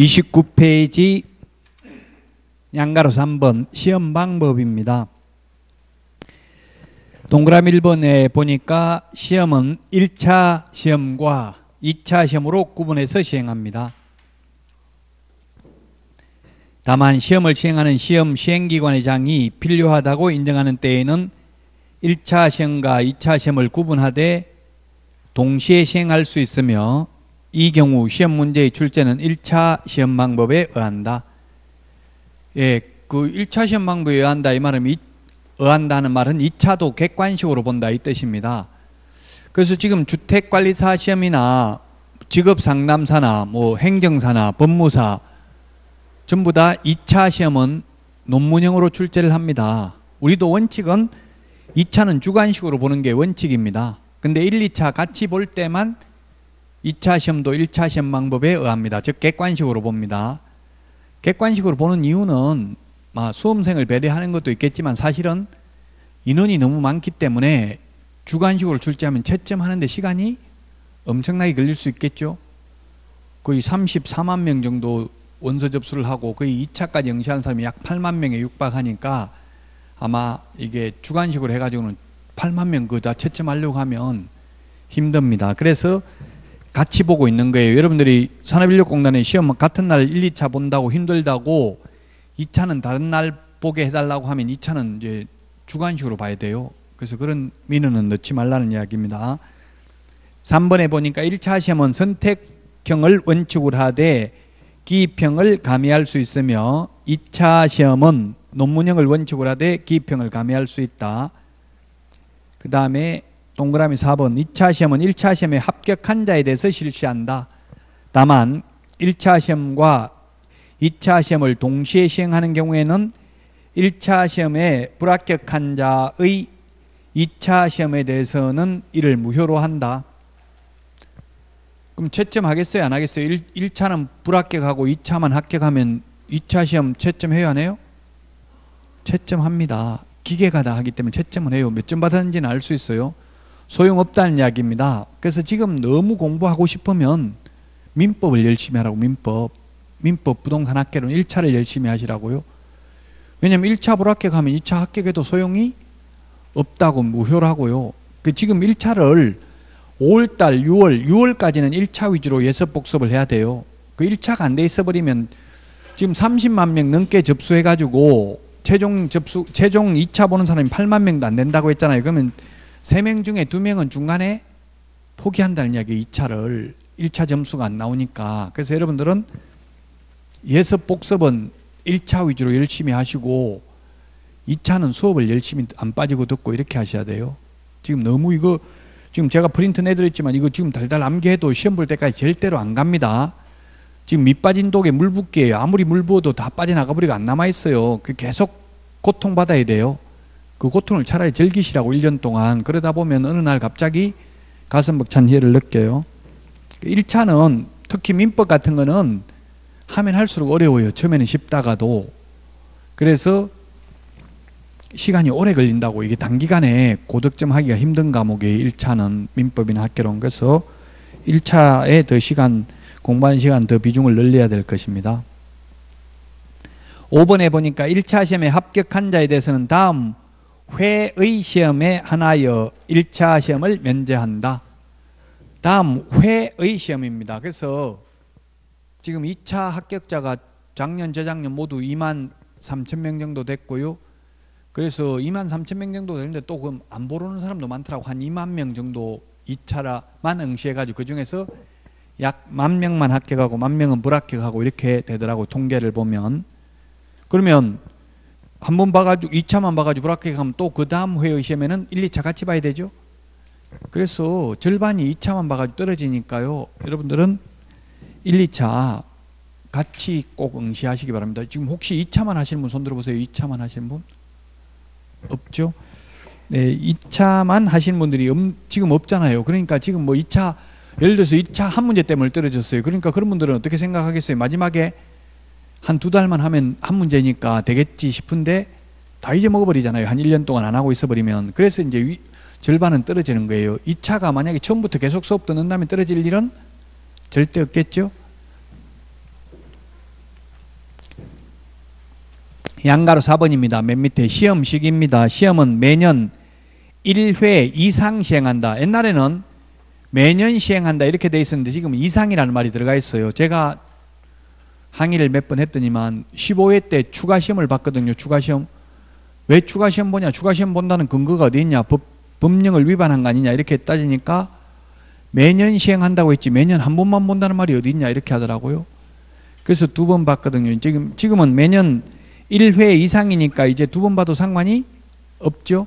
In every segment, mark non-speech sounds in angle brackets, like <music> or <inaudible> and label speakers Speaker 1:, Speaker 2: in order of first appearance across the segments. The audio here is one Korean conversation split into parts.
Speaker 1: 29페이지 양가로 3번 시험 방법입니다. 동그라미 1번에 보니까 시험은 1차 시험과 2차 시험으로 구분해서 시행합니다. 다만 시험을 시행하는 시험 시행기관의 장이 필요하다고 인정하는 때에는 1차 시험과 2차 시험을 구분하되 동시에 시행할 수 있으며 이 경우 시험 문제의 출제는 1차 시험 방법에 의한다. 예, 그 1차 시험 방법에 의한다 이 말은 이, 의한다는 말은 2차도 객관식으로 본다 이 뜻입니다. 그래서 지금 주택관리사 시험이나 직업상담사나 뭐 행정사나 법무사 전부 다 2차 시험은 논문형으로 출제를 합니다. 우리도 원칙은 2차는 주관식으로 보는 게 원칙입니다. 근데 1, 2차 같이 볼 때만 2차 시험도 1차 시험 방법에 의합니다. 즉 객관식으로 봅니다. 객관식으로 보는 이유는 수험생을 배려하는 것도 있겠지만 사실은 인원이 너무 많기 때문에 주관식으로 출제하면 채점하는데 시간이 엄청나게 걸릴 수 있겠죠. 거의 34만 명 정도 원서 접수를 하고 거의 2차까지 응시하는 사람이 약 8만 명에 육박하니까 아마 이게 주관식으로 해가지고는 8만 명 그다 채점하려고 하면 힘듭니다. 그래서 같이 보고 있는 거예요. 여러분들이 산업인력공단에 시험 같은 날 1, 2차 본다고 힘들다고 2차는 다른 날 보게 해달라고 하면 2차는 이제 주관식으로 봐야 돼요. 그래서 그런 민원은 넣지 말라는 이야기입니다. 3번에 보니까 1차 시험은 선택형을 원칙으로 하되 기평을 가미할 수 있으며 2차 시험은 논문형을 원칙으로 하되 기평을 가미할 수 있다. 그 다음에 동그라미 4번 2차 시험은 1차 시험에 합격한 자에 대해서 실시한다. 다만 1차 시험과 2차 시험을 동시에 시행하는 경우에는 1차 시험에 불합격한 자의 2차 시험에 대해서는 이를 무효로 한다. 그럼 채점하겠어요? 안 하겠어요? 1, 차는 불합격하고 2차만 합격하면 2차 시험 채점해요? 안 해요? 채점합니다. 기계가 다 하기 때문에 채점을 해요. 몇 점 받았는지는 알 수 있어요. 소용없다는 이야기입니다. 그래서 지금 너무 공부하고 싶으면 민법을 열심히 하라고 민법. 민법 부동산 학계론 1차를 열심히 하시라고요. 왜냐면 1차 불합격 하면 2차 합격해도 소용이 없다고 무효라고요. 그 지금 1차를 5월달, 6월, 6월까지는 1차 위주로 예습 복습을 해야 돼요. 그 1차가 안 돼 있어 버리면 지금 30만 명 넘게 접수해가지고 최종 접수, 최종 2차 보는 사람이 8만 명도 안 된다고 했잖아요. 그러면 3명 중에 2명은 중간에 포기한다는 이야기 2차를 1차 점수가 안 나오니까. 그래서 여러분들은 예습 복습은 1차 위주로 열심히 하시고 2차는 수업을 열심히 안 빠지고 듣고 이렇게 하셔야 돼요. 지금 너무 이거 지금 제가 프린트 내드렸지만 이거 지금 달달 암기해도 시험 볼 때까지 절대로 안 갑니다. 지금 밑 빠진 독에 물 붓기예요. 아무리 물 부어도 다 빠져나가 버리고 안 남아 있어요. 그 계속 고통 받아야 돼요. 그 고통을 차라리 즐기시라고 1년 동안 그러다 보면 어느 날 갑자기 가슴 벅찬 희열을 느껴요. 1차는 특히 민법 같은 거는 하면 할수록 어려워요. 처음에는 쉽다가도. 그래서 시간이 오래 걸린다고 이게 단기간에 고득점 하기가 힘든 과목이 1차는 민법이나 학교론 그래서 1차에 더 시간 공부하는 시간 더 비중을 늘려야 될 것입니다. 5번에 보니까 1차 시험에 합격한 자에 대해서는 다음 회의 시험에 하나여 1차 시험을 면제한다. 다음 회의 시험입니다. 그래서 지금 2차 합격자가 작년, 재작년 모두 2만 3천 명 정도 됐고요. 그래서 2만 3천 명 정도 되는데 또 그럼 안 보러는 사람도 많더라고. 한 2만 명 정도 2차라만 응시해가지고 그 중에서 약 만 명만 합격하고 만 명은 불합격하고 이렇게 되더라고 통계를 보면. 그러면 한 번 봐가지고 2차만 봐가지고 불합격하면 또 그 다음 회의 시험에는 1, 2차 같이 봐야 되죠. 그래서 절반이 2차만 봐가지고 떨어지니까요. 여러분들은 1, 2차 같이 꼭 응시하시기 바랍니다. 지금 혹시 2차만 하시는 분 손 들어 보세요. 2차만 하시는 분? 없죠? 네, 2차만 하시는 분들이 지금 없잖아요. 그러니까 지금 뭐 2차, 예를 들어서 2차 한 문제 때문에 떨어졌어요. 그러니까 그런 분들은 어떻게 생각하겠어요? 마지막에 한 두 달만 하면 한 문제니까 되겠지 싶은데 다 잊어먹어버리잖아요. 한 1년 동안 안 하고 있어버리면. 그래서 이제 위, 절반은 떨어지는 거예요. 2차가 만약에 처음부터 계속 수업 듣는 다음에 떨어질 일은 절대 없겠죠? 양가로 4번입니다. 맨 밑에 시험식입니다. 시험은 매년 1회 이상 시행한다. 옛날에는 매년 시행한다 이렇게 돼 있었는데 지금 이상이라는 말이 들어가 있어요. 제가 항의를 몇 번 했더니만 15회 때 추가 시험을 봤거든요. 추가 시험. 왜 추가 시험 보냐? 추가 시험 본다는 근거가 어디 있냐? 법, 법령을 위반한 거 아니냐? 이렇게 따지니까 매년 시행한다고 했지 매년 한 번만 본다는 말이 어디 있냐? 이렇게 하더라고요. 그래서 두 번 봤거든요. 지금 지금은 매년 1회 이상이니까 이제 두 번 봐도 상관이 없죠.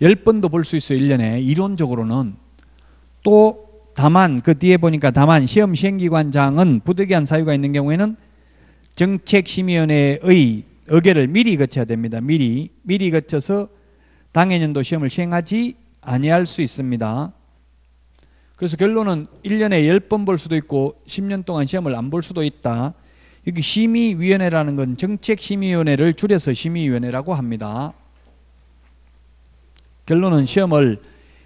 Speaker 1: 10번도 볼 수 있어요. 1년에. 이론적으로는. 또 다만 그 뒤에 보니까 다만 시험 시행기관장은 부득이한 사유가 있는 경우에는 정책심의위원회의 의결을 미리 거쳐야 됩니다. 미리 미리 거쳐서 당해년도 시험을 시행하지 아니할 수 있습니다. 그래서 결론은 1년에 10번 볼 수도 있고 10년 동안 시험을 안 볼 수도 있다. 여기 심의위원회라는 건 정책심의위원회를 줄여서 심의위원회라고 합니다. 결론은 시험을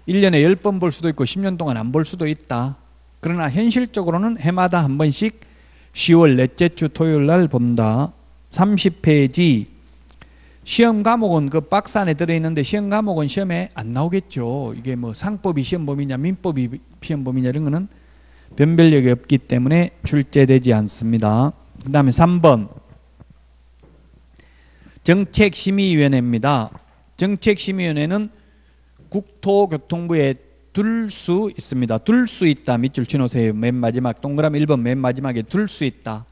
Speaker 1: 1년에 10번 볼 수도 있고 10년 동안 안 볼 수도 있다. 그러나 현실적으로는 해마다 한 번씩 10월 넷째 주 토요일 날 본다. 30페이지 시험 과목은 그 박스 안에 들어있는데 시험 과목은 시험에 안 나오겠죠. 이게 뭐 상법이 시험 범위냐 민법이 시험 범위냐 이런 거는 변별력이 없기 때문에 출제되지 않습니다. 그 다음에 3번 정책심의위원회입니다. 정책심의위원회는 국토교통부에 둘 수 있습니다. 둘 수 있다. 밑줄 치놓으세요. 맨 마지막 동그라미 1번 맨 마지막에 둘 수 있다.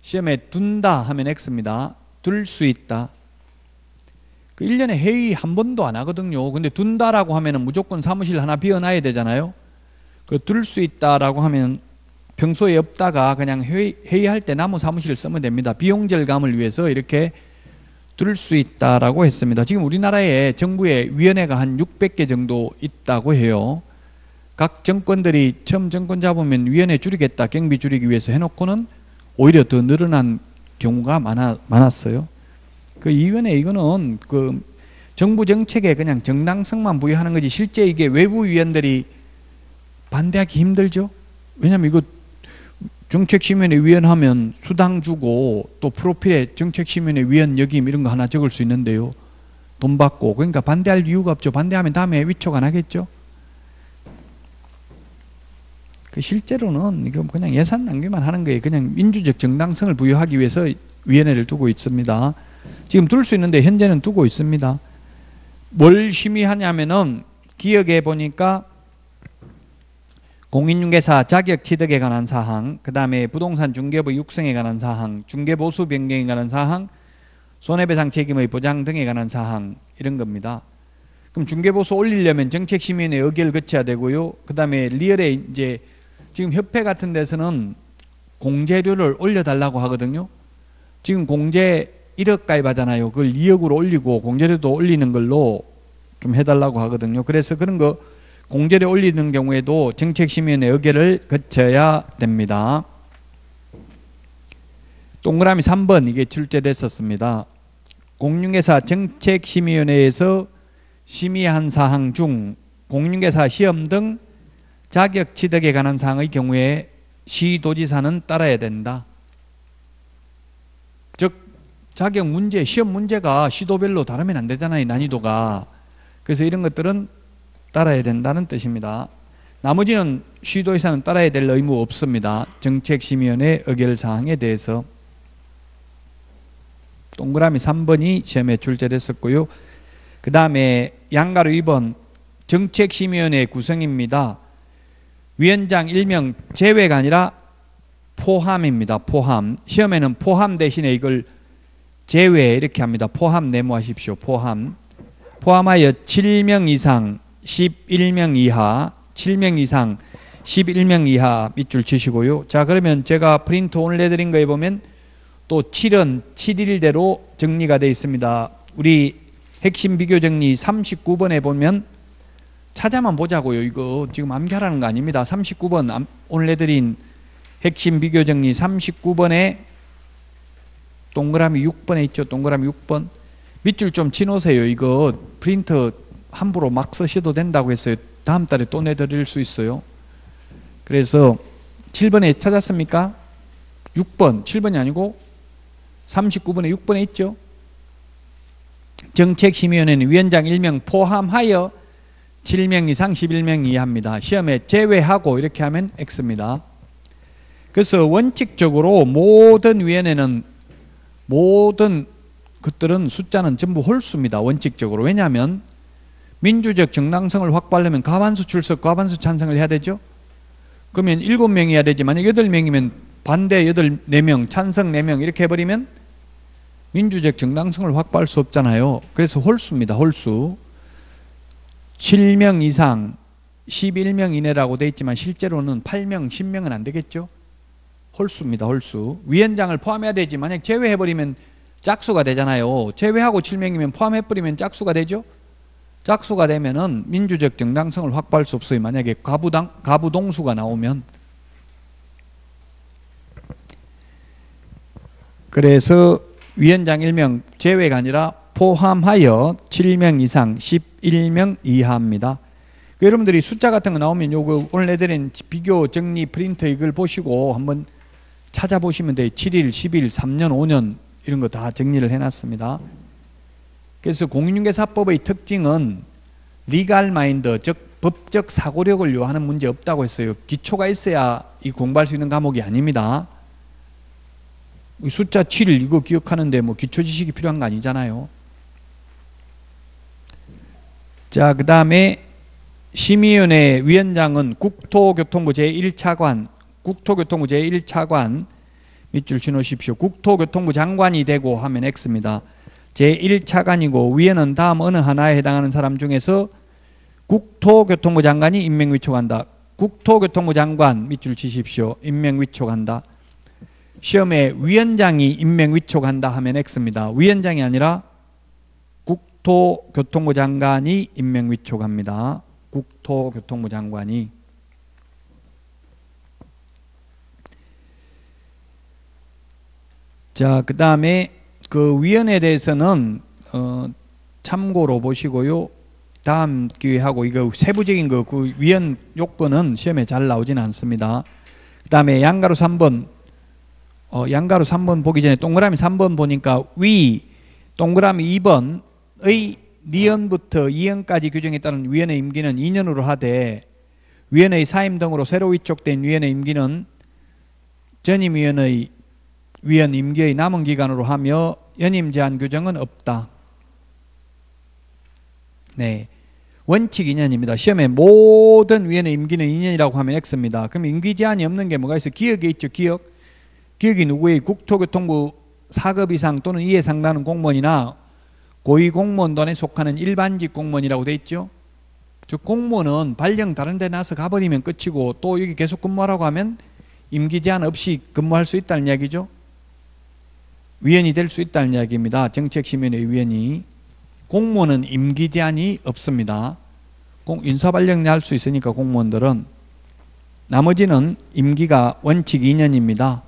Speaker 1: 시험에 둔다 하면 X입니다. 둘 수 있다. 그 1년에 회의 한 번도 안 하거든요. 근데 둔다라고 하면은 무조건 사무실 하나 비워놔야 되잖아요. 그 둘 수 있다라고 하면 평소에 없다가 그냥 회의, 회의할 때 나무 사무실을 쓰면 됩니다. 비용 절감을 위해서 이렇게 둘수 있다라고 했습니다. 지금 우리나라에 정부에 위원회가 한 600개 정도 있다고 해요. 각 정권들이 처음 정권 잡으면 위원회 줄이겠다, 경비 줄이기 위해서 해놓고는 오히려 더 늘어난 경우가 많아, 많았어요. 그 위원회 이거는 그 정부 정책에 그냥 정당성만 부여하는 거지 실제 이게 외부 위원들이 반대하기 힘들죠. 왜냐하면 이거 정책심의회 위원 하면 수당 주고 또 프로필에 정책심의회 위원 역임 이런 거 하나 적을 수 있는데요. 돈 받고 그러니까 반대할 이유가 없죠. 반대하면 다음에 위촉 안 하겠죠. 그 실제로는 이거 그냥 예산 낭비만 하는 거예요. 그냥 민주적 정당성을 부여하기 위해서 위원회를 두고 있습니다. 지금 둘 수 있는데 현재는 두고 있습니다. 뭘 심의하냐면은 기억해 보니까 공인중개사 자격 취득에 관한 사항, 그 다음에 부동산 중개부 육성에 관한 사항, 중개보수 변경에 관한 사항, 손해배상 책임의 보장 등에 관한 사항 이런 겁니다. 그럼 중개보수 올리려면 정책심의원회 의결 거쳐야 되고요. 그 다음에 리얼에 이제 지금 협회 같은 데서는 공제료를 올려달라고 하거든요. 지금 공제 1억 가입하잖아요. 그걸 2억으로 올리고 공제료도 올리는 걸로 좀 해달라고 하거든요. 그래서 그런 거 공제를 올리는 경우에도 정책심의원회 의결을 거쳐야 됩니다. 동그라미 3번 이게 출제됐었습니다. 공인중개사 정책심의위원회에서 심의한 사항 중 공인중개사 시험 등 자격 취득에 관한 사항의 경우에 시도지사는 따라야 된다. 즉 자격 문제, 시험 문제가 시도별로 다르면 안 되잖아요. 난이도가. 그래서 이런 것들은 따라야 된다는 뜻입니다. 나머지는 시도의사는 따라야 될 의무 없습니다. 정책심의원회 의결 사항에 대해서 동그라미 3번이 시험에 출제됐었고요. 그 다음에 양가로 2번 정책심의원회 구성입니다. 위원장 일명 제외가 아니라 포함입니다. 포함. 시험에는 포함 대신에 이걸 제외 이렇게 합니다. 포함 네모하십시오. 포함. 포함하여 7명 이상 11명 이하, 7명 이상 11명 이하 밑줄 치시고요. 자, 그러면 제가 프린트 오늘 내드린 거에 보면 또 7은 7일대로 정리가 되어 있습니다. 우리 핵심 비교 정리 39번에 보면 찾아만 보자고요. 이거 지금 암기하라는 거 아닙니다. 39번 오늘 내드린 핵심 비교 정리 39번에 동그라미 6번에 있죠. 동그라미 6번. 밑줄 좀 치놓으세요. 이거 프린터 함부로 막 쓰셔도 된다고 했어요. 다음 달에 또 내드릴 수 있어요. 그래서 7번에 찾았습니까? 6번, 7번이 아니고 39번에 6번에 있죠. 정책심의위원회는 위원장 1명 포함하여 7명 이상 11명 이하입니다. 시험에 제외하고 이렇게 하면 X입니다. 그래서 원칙적으로 모든 위원회는 모든 것들은 숫자는 전부 홀수입니다. 원칙적으로. 왜냐하면 민주적 정당성을 확보하려면 과반수 출석, 과반수 찬성을 해야 되죠. 그러면 7명이어야 되지 만약 8명이면 반대 8, 4명, 찬성 4명 이렇게 해버리면 민주적 정당성을 확보할 수 없잖아요. 그래서 홀수입니다. 홀수. 7명 이상 11명 이내라고 돼 있지만 실제로는 8명, 10명은 안 되겠죠. 홀수입니다. 홀수. 위원장을 포함해야 되지 만약 제외해버리면 짝수가 되잖아요. 제외하고 7명이면 포함해버리면 짝수가 되죠. 짝수가 되면은 민주적 정당성을 확보할 수 없어요. 만약에 가부당, 가부동수가 나오면. 그래서 위원장 1명 제외가 아니라 포함하여 7명 이상 11명 이하입니다. 그 여러분들이 숫자 같은 거 나오면 요거 오늘 내드린 비교 정리 프린트 이걸 보시고 한번 찾아보시면 돼요. 7일, 10일, 3년, 5년 이런 거 다 정리를 해놨습니다. 그래서 공인중개사법의 특징은 리갈 마인드, 즉 법적 사고력을 요하는 문제 없다고 했어요. 기초가 있어야 이 공부할 수 있는 과목이 아닙니다. 숫자 7 이거 기억하는데 뭐 기초 지식이 필요한 거 아니잖아요. 자, 그 다음에 심의위원회 위원장은 국토교통부 제1차관, 국토교통부 제1차관 밑줄 치놓으십시오. 국토교통부 장관이 되고 하면 X입니다. 제1차관이고 위에는 다음 어느 하나에 해당하는 사람 중에서 국토교통부 장관이 임명 위촉한다. 국토교통부 장관 밑줄 치십시오. 임명 위촉한다. 시험에 위원장이 임명 위촉한다 하면 X입니다. 위원장이 아니라 국토교통부 장관이 임명 위촉합니다. 국토교통부 장관이 자, 그 다음에 그 위원회에 대해서는 어, 참고로 보시고요. 다음 기회하고 이거 세부적인 거 그 위원 요건은 시험에 잘 나오지는 않습니다. 그 다음에 양가로 3번 어, 양가로 3번 보기 전에 동그라미 3번 보니까 위 동그라미 2번의 니언부터 이언까지 규정에 따른 위원회 임기는 2년으로 하되 위원회 사임 등으로 새로 위촉된 위원회 임기는 전임위원의 위원 임기의 남은 기간으로 하며 연임 제한 규정은 없다. 네. 원칙 2년입니다. 시험에 모든 위원회 임기는 2년이라고 하면 X입니다. 그럼 임기 제한이 없는 게 뭐가 있어? 기억에 있죠, 기억. 기억이 누구의 국토교통부 4급 이상 또는 이에 상당하는 공무원이나 고위공무원단에 속하는 일반직 공무원이라고 돼 있죠. 즉 공무원은 발령 다른 데 나서 가버리면 끝이고 또 여기 계속 근무하라고 하면 임기 제한 없이 근무할 수 있다는 이야기죠. 위원이 될 수 있다는 이야기입니다. 정책심의회 위원이 공무원은 임기 제한이 없습니다. 인사 발령 낼수 있으니까 공무원들은 나머지는 임기가 원칙 2년입니다.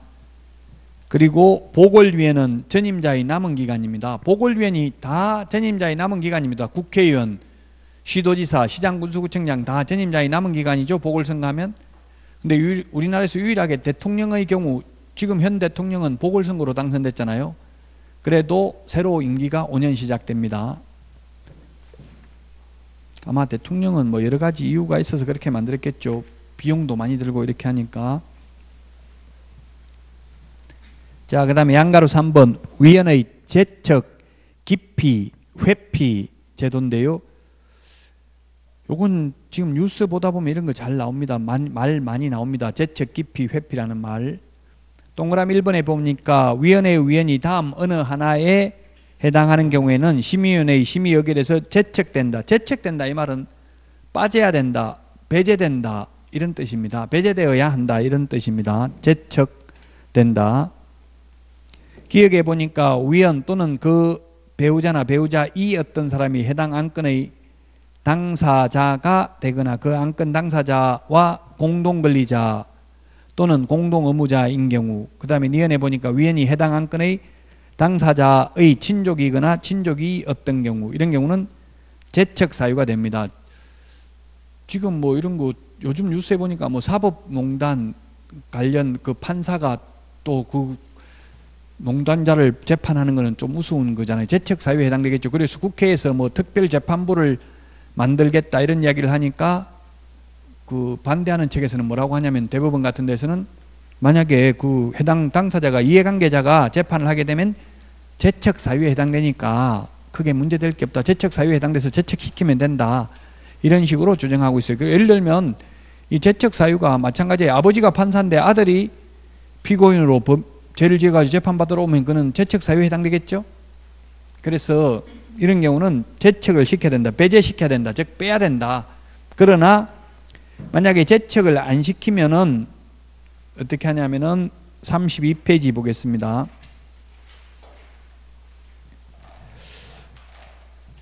Speaker 1: 그리고 보궐위원은 전임자의 남은 기간입니다. 보궐위원이 다 전임자의 남은 기간입니다. 국회의원, 시도지사, 시장군수구청장 다 전임자의 남은 기간이죠. 보궐선거하면. 근데 유일, 우리나라에서 유일하게 대통령의 경우 지금 현 대통령은 보궐선거로 당선됐잖아요. 그래도 새로 임기가 5년 시작됩니다. 아마 대통령은 뭐 여러 가지 이유가 있어서 그렇게 만들었겠죠. 비용도 많이 들고 이렇게 하니까. 자, 그 다음에 양가로 3번 위원의 재척, 기피, 회피 제도인데요. 요건 지금 뉴스 보다 보면 이런 거 잘 나옵니다. 말, 말 많이 나옵니다. 재척, 기피, 회피라는 말. 동그라미 1번에 보니까 위원회의 위원이 다음 어느 하나에 해당하는 경우에는 심의위원회의 심의 여결에서 재척된다. 재척된다 이 말은 빠져야 된다. 배제된다. 이런 뜻입니다. 배제되어야 한다. 이런 뜻입니다. 재척된다. 기억해 보니까 위원 또는 그 배우자나 배우자 이 어떤 사람이 해당 안건의 당사자가 되거나 그 안건 당사자와 공동 권리자 또는 공동 의무자인 경우 그 다음에 니은에 보니까 위원이 해당 안건의 당사자의 친족이거나 친족이 어떤 경우 이런 경우는 재척 사유가 됩니다. 지금 뭐 이런 거 요즘 뉴스에 보니까 뭐 사법농단 관련 그 판사가 또 그 농단자를 재판하는 거는 좀 우스운 거잖아요. 재척 사유에 해당되겠죠. 그래서 국회에서 뭐 특별 재판부를 만들겠다 이런 이야기를 하니까 그 반대하는 측에서는 뭐라고 하냐면 대법원 같은 데서는 만약에 그 해당 당사자가 이해관계자가 재판을 하게 되면 재척 사유에 해당되니까 크게 문제될 게 없다. 재척 사유에 해당돼서 재척시키면 된다. 이런 식으로 주장하고 있어요. 그 예를 들면 이 재척 사유가 마찬가지에 아버지가 판사인데 아들이 피고인으로 법, 죄를 지어가지고 재판받으러 오면 그는 재척 사유에 해당되겠죠? 그래서 이런 경우는 재척을 시켜야 된다. 배제시켜야 된다. 즉, 빼야 된다. 그러나 만약에 재척을 안 시키면은 어떻게 하냐면은 32페이지 보겠습니다.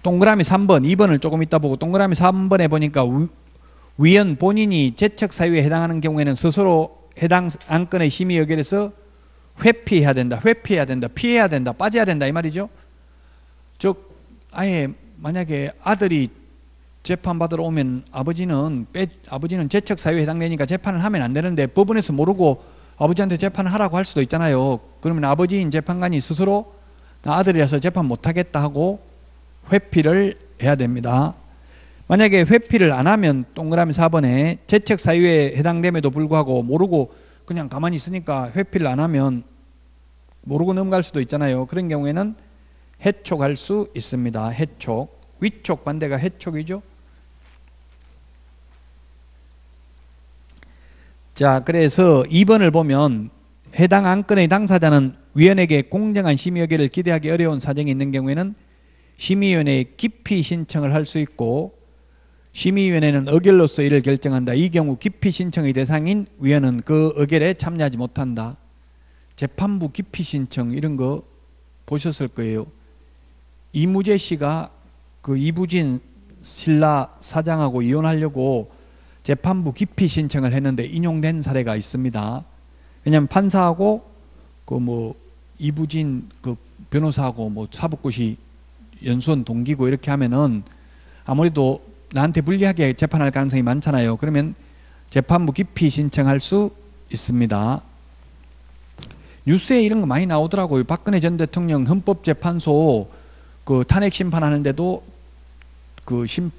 Speaker 1: 동그라미 3번, 2번을 조금 이따 보고 동그라미 3번에 보니까 위원 본인이 재척 사유에 해당하는 경우에는 스스로 해당 안건의 심의 의결에서 회피해야 된다. 회피해야 된다. 피해야 된다. 빠져야 된다. 이 말이죠. 즉 아예 만약에 아들이 재판 받으러 오면 아버지는 빼, 아버지는 재척 사유에 해당되니까 재판을 하면 안 되는데 법원에서 모르고 아버지한테 재판을 하라고 할 수도 있잖아요. 그러면 아버지인 재판관이 스스로 나 아들이라서 재판 못 하겠다 하고 회피를 해야 됩니다. 만약에 회피를 안 하면 동그라미 4번에 재척 사유에 해당됨에도 불구하고 모르고 그냥 가만히 있으니까 회피를 안 하면 모르고 넘어갈 수도 있잖아요. 그런 경우에는 해촉할 수 있습니다. 해촉. 위촉 반대가 해촉이죠. 자, 그래서 2번을 보면 해당 안건의 당사자는 위원에게 공정한 심의의결을 기대하기 어려운 사정이 있는 경우에는 심의위원회에 깊이 신청을 할 수 있고 심의위원회는 의결로서 이를 결정한다. 이 경우 기피 신청의 대상인 위원은 그 의결에 참여하지 못한다. 재판부 기피 신청 이런 거 보셨을 거예요. 이무재 씨가 그 이부진 신라 사장하고 이혼하려고 재판부 기피 신청을 했는데 인용된 사례가 있습니다. 왜냐하면 판사하고 그 뭐 이부진 그 변호사하고 뭐 사법고시 연수원 동기고 이렇게 하면은 아무래도 나한테 불리하게 재판할 가능성이 많잖아요. 그러면 재판부 기피 신청할 수 있습니다. 뉴스에 이런 거 많이 나오더라고요. 박근혜 전 대통령 헌법재판소 그 탄핵 심판하는데도 그, 심,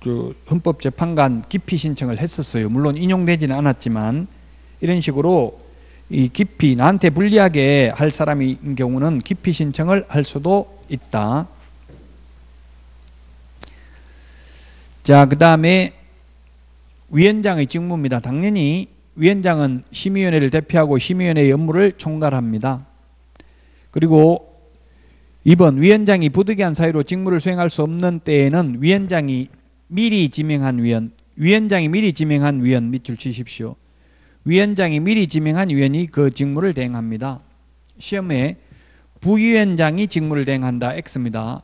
Speaker 1: 그 헌법재판관 기피 신청을 했었어요. 물론 인용되지는 않았지만 이런 식으로 이 기피 나한테 불리하게 할 사람인 경우는 기피 신청을 할 수도 있다. 자, 그 다음에 위원장의 직무입니다. 당연히 위원장은 심의위원회를 대표하고 심의위원회의 업무를 총괄합니다. 그리고 2번 위원장이 부득이한 사유로 직무를 수행할 수 없는 때에는 위원장이 미리 지명한 위원, 위원장이 미리 지명한 위원 밑줄 치십시오. 위원장이 미리 지명한 위원이 그 직무를 대행합니다. 시험에 부위원장이 직무를 대행한다 X입니다.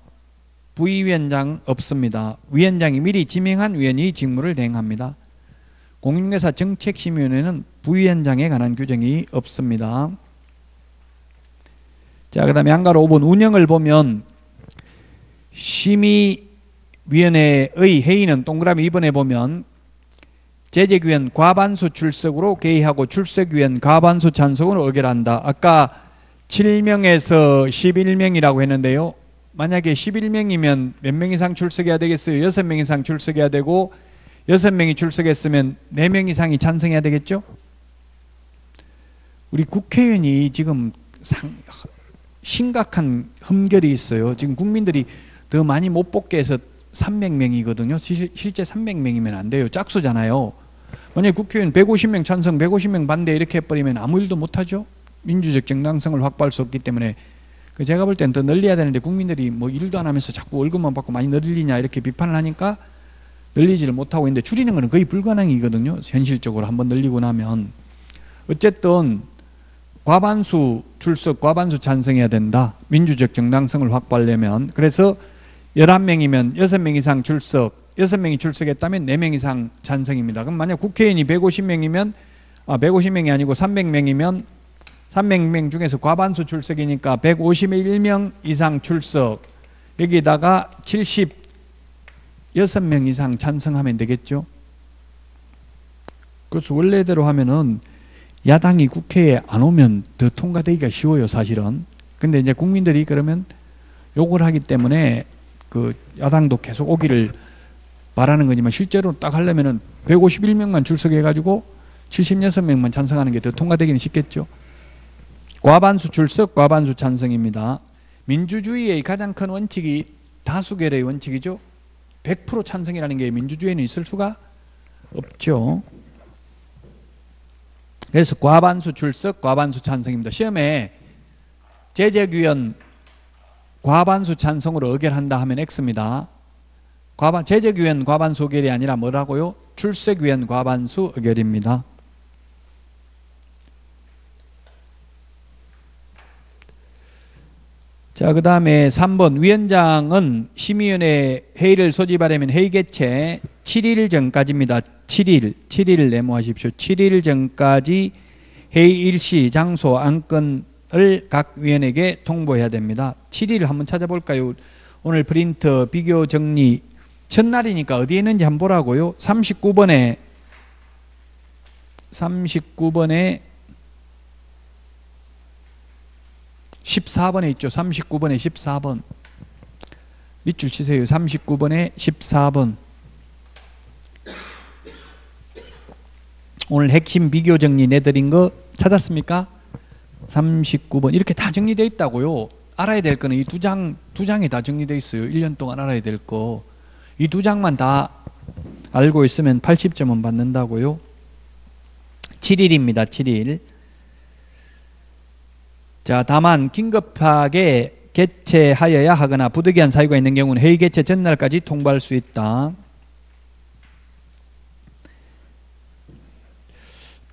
Speaker 1: 부위원장 없습니다. 위원장이 미리 지명한 위원이 직무를 대행합니다. 공인중개사 정책심의위원회는 부위원장에 관한 규정이 없습니다. 자, 그 다음에 한가로 5번 운영을 보면 심의 위원회의 회의는 동그라미 2번에 보면 제재위원 과반수 출석으로 개의하고 출석위원 과반수 찬성으로 의결한다. 아까 7명에서 11명이라고 했는데요. 만약에 11명이면 몇 명 이상 출석해야 되겠어요? 6명 이상 출석해야 되고 6명이 출석했으면 4명 이상이 찬성해야 되겠죠? 우리 국회의원이 지금 상, 심각한 흠결이 있어요. 지금 국민들이 더 많이 못 뽑게 해서 300명이거든요. 실제 300명이면 안 돼요. 짝수잖아요. 만약 국회의원 150명 찬성, 150명 반대 이렇게 해버리면 아무 일도 못하죠. 민주적 정당성을 확보할 수 없기 때문에 그 제가 볼땐더 늘려야 되는데 국민들이 뭐 일도 안 하면서 자꾸 월급만 받고 많이 늘리냐 이렇게 비판을 하니까 늘리지를 못하고 있는데 줄이는 거는 거의 불가능이거든요. 현실적으로 한번 늘리고 나면 어쨌든 과반수 출석, 과반수 찬성해야 된다. 민주적 정당성을 확보하려면 그래서 11명이면 6명 이상 출석, 6명이 출석했다면 4명 이상 찬성입니다. 그럼 만약 국회의원이 150명이면 아 150명이 아니고 300명이면 300명 중에서 과반수 출석이니까 151명 이상 출석 여기다가 76명 이상 찬성하면 되겠죠. 그래서 원래대로 하면은 야당이 국회에 안 오면 더 통과되기가 쉬워요, 사실은. 근데 이제 국민들이 그러면 욕을 하기 때문에 그 야당도 계속 오기를 말하는 거지만 실제로 딱 하려면은 151명만 출석해가지고 76명만 찬성하는 게 더 통과되기는 쉽겠죠. 과반수 출석, 과반수 찬성입니다. 민주주의의 가장 큰 원칙이 다수결의 원칙이죠. 100% 찬성이라는 게 민주주의에는 있을 수가 없죠. 그래서 과반수 출석, 과반수 찬성입니다. 시험에 제적위원 과반수 찬성으로 의결한다 하면 X입니다. 과반, 제적위원 과반수 의결이 아니라 뭐라고요? 출석위원 과반수 의결입니다. 자, 그 다음에 3번. 위원장은 심의위원회 회의를 소집하려면 회의 개최 7일 전까지입니다. 7일. 7일 내모하십시오. 7일 전까지 회의 일시, 장소, 안건 을각 위원에게 통보해야 됩니다. 7일 한번 찾아볼까요? 오늘 프린트 비교 정리 첫날이니까 어디에 있는지 한번 보라고요. 39번에 39번에 14번에 있죠. 39번에 14번. 밑줄 치세요. 39번에 14번. 오늘 핵심 비교 정리 내드린 거 찾았습니까? 39번. 이렇게 다 정리되어 있다고요. 알아야 될 거는 이 두 장, 두 장이 다 정리되어 있어요. 1년 동안 알아야 될 거. 이 두 장만 다 알고 있으면 80점은 받는다고요. 7일입니다. 7일. 자, 다만 긴급하게 개최하여야 하거나 부득이한 사유가 있는 경우는 회의 개최 전날까지 통보할 수 있다.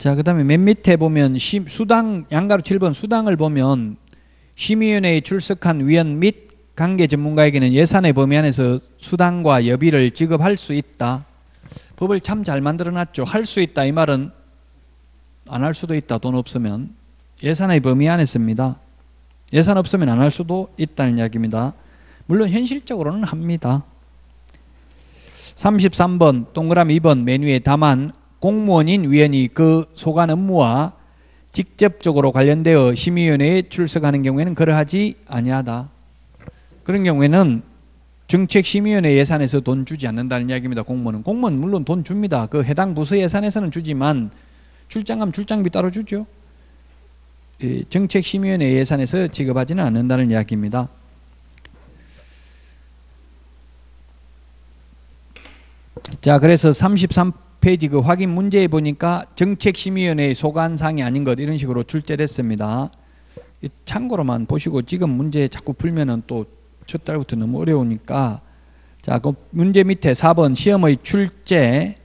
Speaker 1: 자, 그 다음에 맨 밑에 보면 시, 수당, 양가로 7번 수당을 보면 심의위원회에 출석한 위원 및 관계 전문가에게는 예산의 범위 안에서 수당과 여비를 지급할 수 있다. 법을 참 잘 만들어 놨죠. 할 수 있다. 이 말은 안 할 수도 있다. 돈 없으면. 예산의 범위 안에 씁니다. 예산 없으면 안 할 수도 있다는 이야기입니다. 물론 현실적으로는 합니다. 33번 동그라미 2번 메뉴에 다만 공무원인 위원이 그 소관 업무와 직접적으로 관련되어 심의위원회에 출석하는 경우에는 그러하지 아니하다. 그런 경우에는 정책심의위원회 예산에서 돈 주지 않는다는 이야기입니다. 공무원은 공무원 물론 돈 줍니다. 그 해당 부서 예산에서는 주지만 출장하면 출장비 따로 주죠. 정책심의위원회 예산에서 지급하지는 않는다는 이야기입니다. 자, 그래서 33 페이지 그 확인 문제에 보니까 정책심의위원회의 소관사항이 아닌 것 이런 식으로 출제됐습니다. 참고로만 보시고 지금 문제 자꾸 풀면은 또 첫 달부터 너무 어려우니까 자, 그 문제 밑에 4번 시험의 출제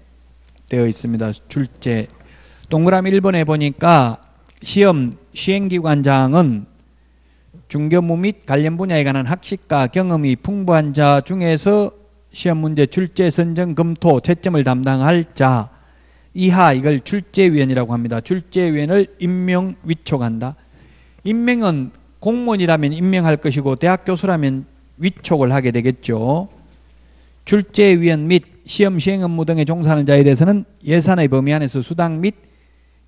Speaker 1: 되어 있습니다. 출제. 동그라미 1번에 보니까 시험 시행기관장은 중견부 및 관련 분야에 관한 학식과 경험이 풍부한 자 중에서 시험 문제 출제 선정 검토 채점을 담당할 자 이하 이걸 출제위원이라고 합니다. 출제위원을 임명 위촉한다. 임명은 공무원이라면 임명할 것이고 대학 교수라면 위촉을 하게 되겠죠. 출제위원 및 시험 시행 업무 등에 종사하는 자에 대해서는 예산의 범위 안에서 수당 및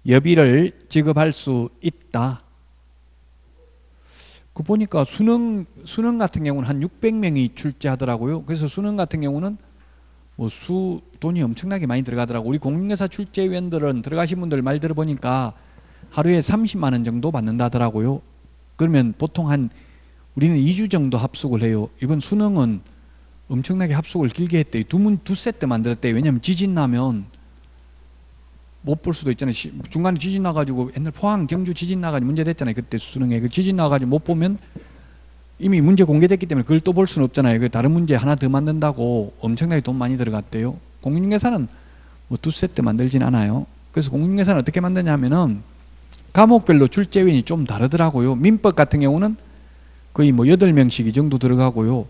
Speaker 1: 여비를 지급할 수 있다. 그 보니까 수능 수능 같은 경우는 한 600명이 출제하더라고요. 그래서 수능 같은 경우는 뭐 수 돈이 엄청나게 많이 들어가더라고. 우리 공인회사 출제위원들은 들어가신 분들 말 들어보니까 하루에 30만 원 정도 받는다더라고요. 그러면 보통 한 우리는 2주 정도 합숙을 해요. 이번 수능은 엄청나게 합숙을 길게 했대. 두문 두 세트 만들었대. 왜냐면 지진 나면 못 볼 수도 있잖아요. 중간에 지진 나가지고 옛날 포항 경주 지진 나가지고 문제 됐잖아요. 그때 수능에 그 지진 나가지고 못 보면 이미 문제 공개됐기 때문에 그걸 또 볼 수는 없잖아요. 그 다른 문제 하나 더 만든다고 엄청나게 돈 많이 들어갔대요. 공인중개사는 뭐 두 세 트 만들진 않아요. 그래서 공인중개사는 어떻게 만드냐 하면은 과목별로 출제위원이 좀 다르더라고요. 민법 같은 경우는 거의 뭐 여덟 명씩 이 정도 들어가고요.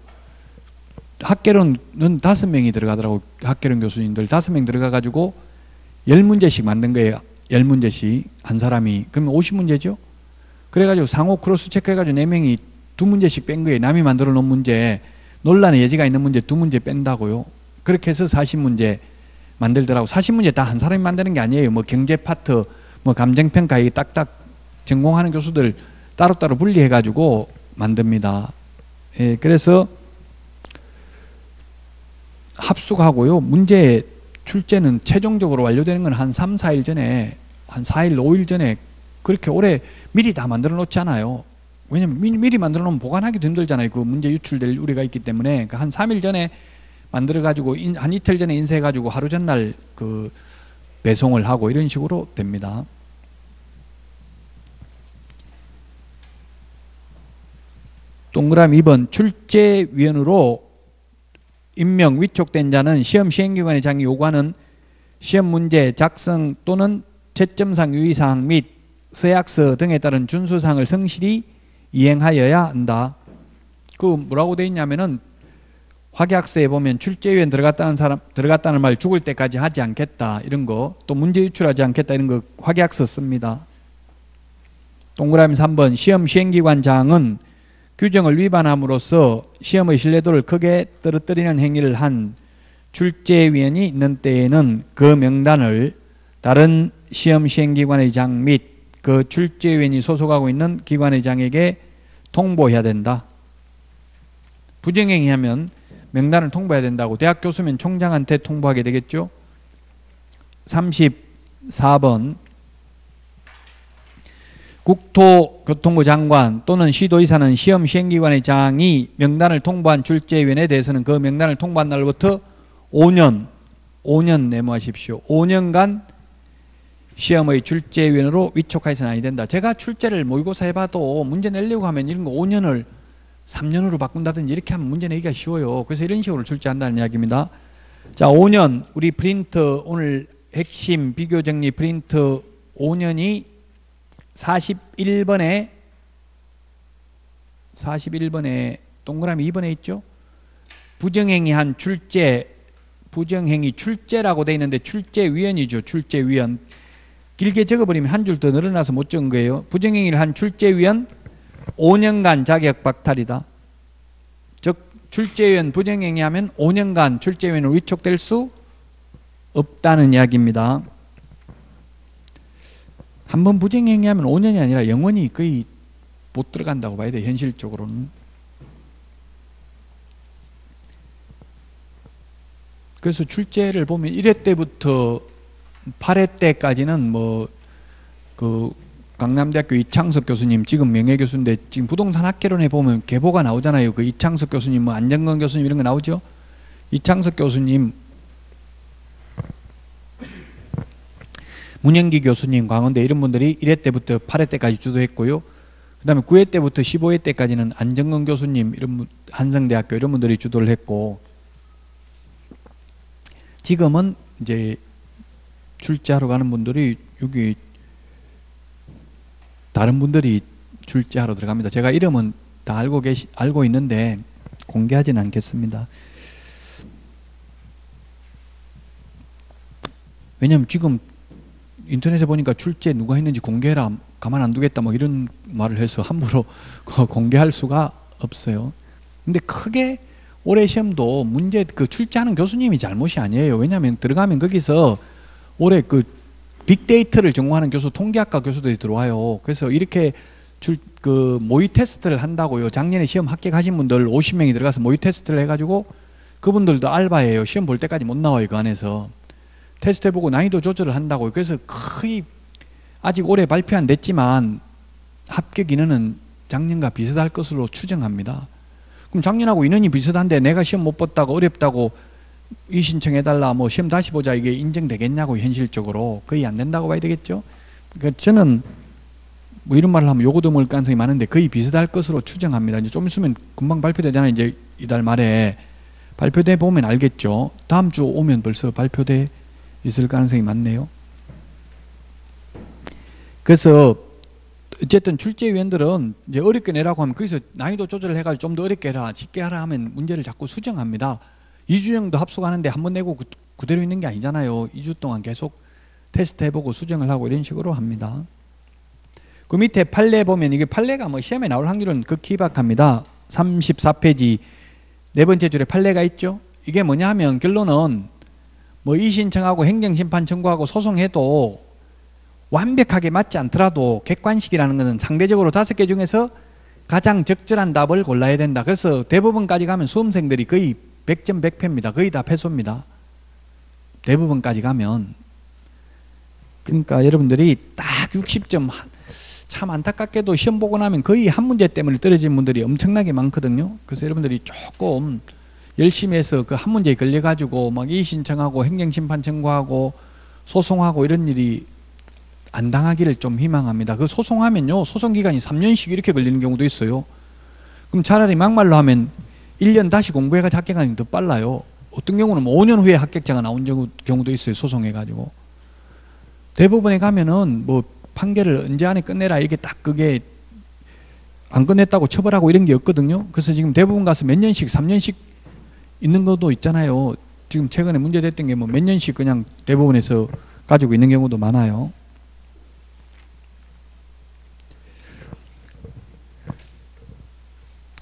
Speaker 1: 학계론은 다섯 명이 들어가더라고 학계론 교수님들 다섯 명 들어가가지고 열 문제씩 만든 거예요. 열 문제씩 한 사람이 그러면 오십 문제죠. 그래가지고 상호 cross check해가지고 네 명이 두 문제씩 뺀 거예요. 남이 만들어 놓은 문제 논란의 여지가 있는 문제 두 문제 뺀다고요. 그렇게 해서 사십 문제 만들더라고. 사십 문제 다 한 사람이 만드는 게 아니에요. 뭐 경제 파트, 뭐 감정평가 이 딱딱 전공하는 교수들 따로따로 분리해가지고 만듭니다. 예, 그래서 합숙하고요. 문제 출제는 최종적으로 완료되는 건 한 3, 4일 전에 한 4일, 5일 전에 그렇게 오래 미리 다 만들어 놓지 않아요. 왜냐면 미, 미리 만들어 놓으면 보관하기도 힘들잖아요. 그 문제 유출될 우리가 있기 때문에 그러니까 한 3일 전에 만들어 가지고 한 이틀 전에 인쇄해 가지고 하루 전날 그 배송을 하고 이런 식으로 됩니다. 동그라미 2번 출제위원으로 임명 위촉된 자는 시험 시행기관의 장이 요구하는 시험 문제 작성 또는 채점상 유의사항 및 서약서 등에 따른 준수사항을 성실히 이행하여야 한다. 그 뭐라고 돼 있냐면은 확약서에 보면 출제위원 들어갔다는 사람 들어갔다는 말 죽을 때까지 하지 않겠다 이런 거 또 문제 유출하지 않겠다 이런 거 확약서 씁니다. 동그라미 3번 시험 시행기관장은 규정을 위반함으로써 시험의 신뢰도를 크게 떨어뜨리는 행위를 한 출제위원이 있는 때에는 그 명단을 다른 시험 시행기관의 장 및 그 출제위원이 소속하고 있는 기관의 장에게 통보해야 된다. 부정행위하면 명단을 통보해야 된다고 대학 교수면 총장한테 통보하게 되겠죠. 34번 국토교통부 장관 또는 시도의사는 시험 시행기관의 장이 명단을 통보한 출제위원에 대해서는 그 명단을 통보한 날부터 5년 5년 내모하십시오. 5년간 시험의 출제위원으로 위촉하여서는 아니 된다. 제가 출제를 모의고사 해봐도 문제 내려고 하면 이런 거 5년을 3년으로 바꾼다든지 이렇게 하면 문제 내기가 쉬워요. 그래서 이런 식으로 출제한다는 이야기입니다. 자, 5년 우리 프린트 오늘 핵심 비교 정리 프린트 5년이 41번에 41번에 동그라미 2번에 있죠. 부정행위 한 출제 부정행위 출제라고 돼 있는데 출제위원이죠. 출제위원. 길게 적어버리면 한 줄 더 늘어나서 못 적은 거예요. 부정행위를 한 출제위원 5년간 자격 박탈이다. 즉 출제위원 부정행위하면 5년간 출제위원으로 위촉될 수 없다는 이야기입니다. 한 번 부정행위하면 5년이 아니라 영원히 거의 못 들어간다고 봐야 돼 현실적으로는. 그래서 출제를 보면 1회 때부터 8회 때까지는 뭐 그 강남대학교 이창석 교수님 지금 명예교수인데 지금 부동산 학개론에 보면 계보가 나오잖아요. 그 이창석 교수님 뭐 안정건 교수님 이런 거 나오죠. 이창석 교수님 문영기 교수님 광원대 이런 분들이 1회 때부터 8회 때까지 주도했고요. 그 다음에 9회 때부터 15회 때까지는 안정건 교수님 이런 분, 한성대학교 이런 분들이 주도를 했고 지금은 이제 출제하러 가는 분들이 여기 다른 분들이 출제하러 들어갑니다. 제가 이름은 다 알고 계시 알고 있는데 공개하지는 않겠습니다. 왜냐하면 지금 인터넷에 보니까 출제 누가 했는지 공개해라 가만 안 두겠다 뭐 이런 말을 해서 함부로 <laughs> 공개할 수가 없어요. 근데 크게 올해 시험도 문제 그 출제하는 교수님이 잘못이 아니에요. 왜냐하면 들어가면 거기서 올해 그 빅데이터를 전공하는 교수, 통계학과 교수들이 들어와요. 그래서 이렇게 줄, 그 모의 테스트를 한다고요. 작년에 시험 합격하신 분들 50명이 들어가서 모의 테스트를 해가지고 그분들도 알바예요. 시험 볼 때까지 못 나와요. 그 안에서. 테스트 해보고 난이도 조절을 한다고요. 그래서 거의 아직 올해 발표 안 됐지만 합격 인원은 작년과 비슷할 것으로 추정합니다. 그럼 작년하고 인원이 비슷한데 내가 시험 못 봤다고 어렵다고 이 신청해달라 뭐 시험 다시 보자 이게 인정되겠냐고 현실적으로 거의 안 된다고 봐야 되겠죠. 그러니까 저는 뭐 이런 말을 하면 요거 도먹을 가능성이 많은데 거의 비슷할 것으로 추정합니다. 이제 좀 있으면 금방 발표되잖아요. 이제 이달 말에 발표돼 보면 알겠죠. 다음 주 오면 벌써 발표돼 있을 가능성이 많네요. 그래서 어쨌든 출제위원들은 이제 어렵게 내라고 하면 거기서 난이도 조절을 해가지고 좀 더 어렵게 해라, 쉽게 하라 하면 문제를 자꾸 수정합니다. 2주 정도 합숙하는데 한 번 내고 그, 그대로 있는 게 아니잖아요. 2주 동안 계속 테스트 해보고 수정을 하고 이런 식으로 합니다. 그 밑에 판례 보면 이게 판례가 뭐 시험에 나올 확률은 극히 희박합니다. 34페이지 네 번째 줄에 판례가 있죠. 이게 뭐냐 하면 결론은 뭐 이신청하고 행정심판 청구하고 소송해도 완벽하게 맞지 않더라도 객관식이라는 것은 상대적으로 다섯 개 중에서 가장 적절한 답을 골라야 된다. 그래서 대부분까지 가면 수험생들이 거의 100점 100패입니다. 거의 다 패소입니다. 대부분까지 가면. 그러니까 여러분들이 딱 60점 참 안타깝게도 시험 보고 나면 거의 한 문제 때문에 떨어진 분들이 엄청나게 많거든요. 그래서 여러분들이 조금 열심히 해서 그 한 문제에 걸려가지고 막 이의신청하고 행정심판 청구하고 소송하고 이런 일이 안 당하기를 좀 희망합니다. 그 소송하면요. 소송기간이 3년씩 이렇게 걸리는 경우도 있어요. 그럼 차라리 막말로 하면 1년 다시 공부해가지고 합격하는 게 더 빨라요. 어떤 경우는 5년 뭐 후에 합격자가 나온 경우도 있어요. 소송해가지고. 대부분에 가면은 뭐 판결을 언제 안에 끝내라 이게 딱 그게 안 끝냈다고 처벌하고 이런 게 없거든요. 그래서 지금 대부분 가서 몇 년씩, 3년씩 있는 것도 있잖아요. 지금 최근에 문제됐던 게 뭐 몇 년씩 그냥 대부분에서 가지고 있는 경우도 많아요.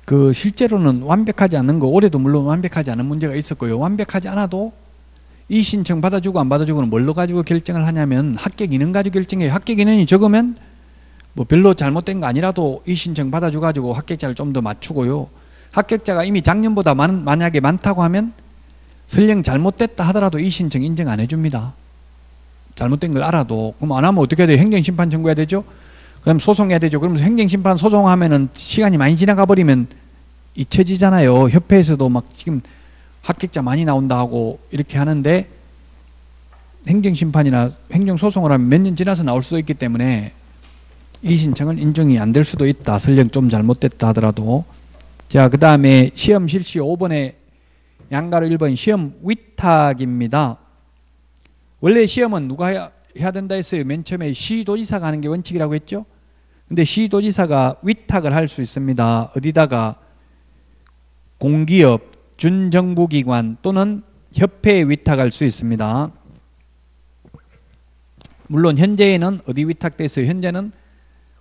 Speaker 1: 그 실제로는 완벽하지 않은 거 올해도 물론 완벽하지 않은 문제가 있었고요. 완벽하지 않아도 이 신청 받아주고 안 받아주고는 뭘로 가지고 결정을 하냐면 합격 인원 가지고 결정해요. 합격 인원이 적으면 뭐 별로 잘못된 거 아니라도 이 신청 받아줘 가지고 합격자를 좀 더 맞추고요. 합격자가 이미 작년보다 많, 만약에 많다고 하면 설령 잘못됐다 하더라도 이 신청 인정 안 해줍니다. 잘못된 걸 알아도 그럼 안 하면 어떻게 해야 돼요? 행정심판 청구해야 되죠? 그럼 소송해야 되죠. 그러면서 행정심판 소송하면은 시간이 많이 지나가 버리면 잊혀지잖아요. 협회에서도 막 지금 합격자 많이 나온다 하고 이렇게 하는데 행정심판이나 행정소송을 하면 몇 년 지나서 나올 수도 있기 때문에 이 신청은 인정이 안 될 수도 있다. 설령 좀 잘못됐다 하더라도. 자, 그 다음에 시험 실시 5번에 양가로 1번 시험 위탁입니다. 원래 시험은 누가 해야, 해야 된다 했어요? 맨 처음에 시도지사가 하는 게 원칙이라고 했죠? 근데 시도지사가 위탁을 할 수 있습니다. 어디다가 공기업, 준정부기관 또는 협회에 위탁할 수 있습니다. 물론 현재에는 어디 위탁됐어요? 현재는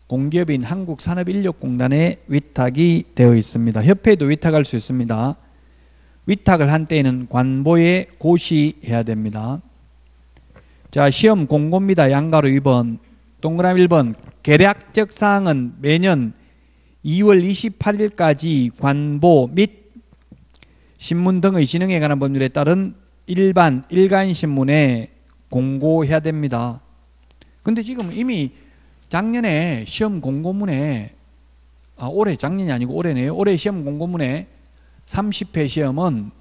Speaker 1: 공기업인 한국산업인력공단에 위탁이 되어 있습니다. 협회도 위탁할 수 있습니다. 위탁을 한 때에는 관보에 고시해야 됩니다. 자, 시험 공고입니다. 양가로 2번. 동그라미 1번. 계략적 사항은 매년 2월 28일까지 관보 및 신문 등의 진행에 관한 법률에 따른 일반 일간 신문에 공고해야 됩니다. 근데 지금 이미 작년에 시험 공고문에 아, 올해 작년이 아니고 올해네요. 올해 시험 공고문에 30회 시험은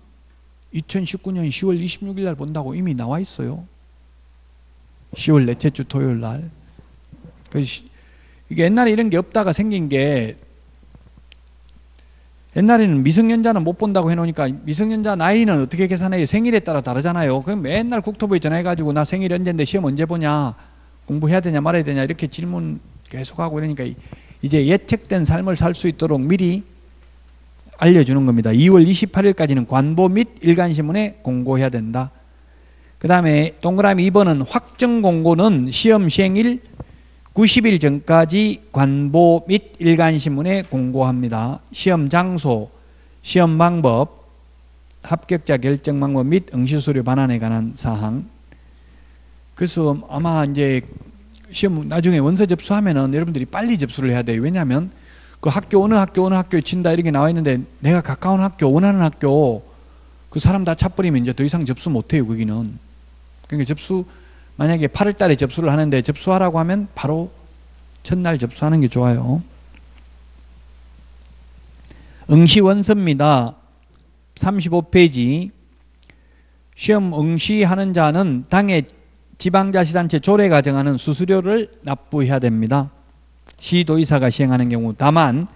Speaker 1: 2019년 10월 26일 날 본다고 이미 나와 있어요. 10월 넷째 주 토요일 날. 그 이게 옛날에 이런 게 없다가 생긴 게 옛날에는 미성년자는 못 본다고 해놓으니까 미성년자 나이는 어떻게 계산해요? 생일에 따라 다르잖아요. 그럼 맨날 국토부에 전화해가지고 나 생일 언제인데 시험 언제 보냐? 공부해야 되냐 말아야 되냐 이렇게 질문 계속하고 이러니까 이제 예측된 삶을 살 수 있도록 미리 알려주는 겁니다. 2월 28일까지는 관보 및 일간신문에 공고해야 된다. 그 다음에 동그라미 2번은 확정 공고는 시험 시행일 90일 전까지 관보 및 일간신문에 공고합니다. 시험 장소, 시험 방법, 합격자 결정 방법 및 응시수료 반환에 관한 사항. 그래서 아마 이제 시험 나중에 원서 접수하면은 여러분들이 빨리 접수를 해야 돼요. 왜냐하면 그 학교 어느 학교 어느 학교에 친다 이렇게 나와 있는데 내가 가까운 학교 원하는 학교 그 사람 다 차버리면 이제 더 이상 접수 못해요 거기는. 그러니까 접수 만약에 8월 달에 접수를 하는데 접수하라고 하면 바로 첫날 접수하는 게 좋아요. 응시 원서입니다. 35페이지. 시험 응시하는 자는 당해 지방자치단체 조례가 정하는 수수료를 납부해야 됩니다. 시도의사가 시행하는 경우 다만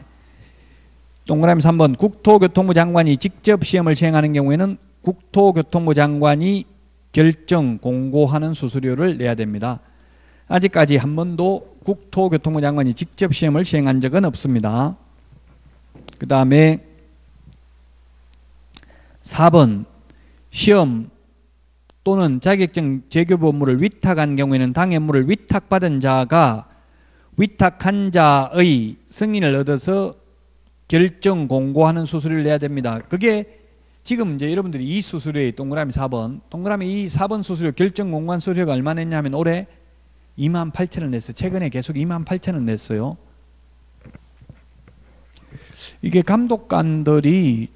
Speaker 1: 동그라미 3번 국토교통부 장관이 직접 시험을 시행하는 경우에는 국토교통부 장관이 결정 공고하는 수수료를 내야 됩니다. 아직까지 한 번도 국토교통부 장관이 직접 시험을 시행한 적은 없습니다. 그 다음에 4번 시험 또는 자격증 재교부 업무를 위탁한 경우에는 당해 업무를 위탁받은 자가 위탁한 자의 승인을 얻어서 결정 공고하는 수수료를 내야 됩니다. 그게 지금 이제 여러분들이 이 수수료의 동그라미 4번, 동그라미 이 4번 수수료 결정 공고한 수수료가 얼마 냈냐면 올해 2만 8천 원 냈어요. 최근에 계속 2만 8천 원 냈어요. 이게 감독관들이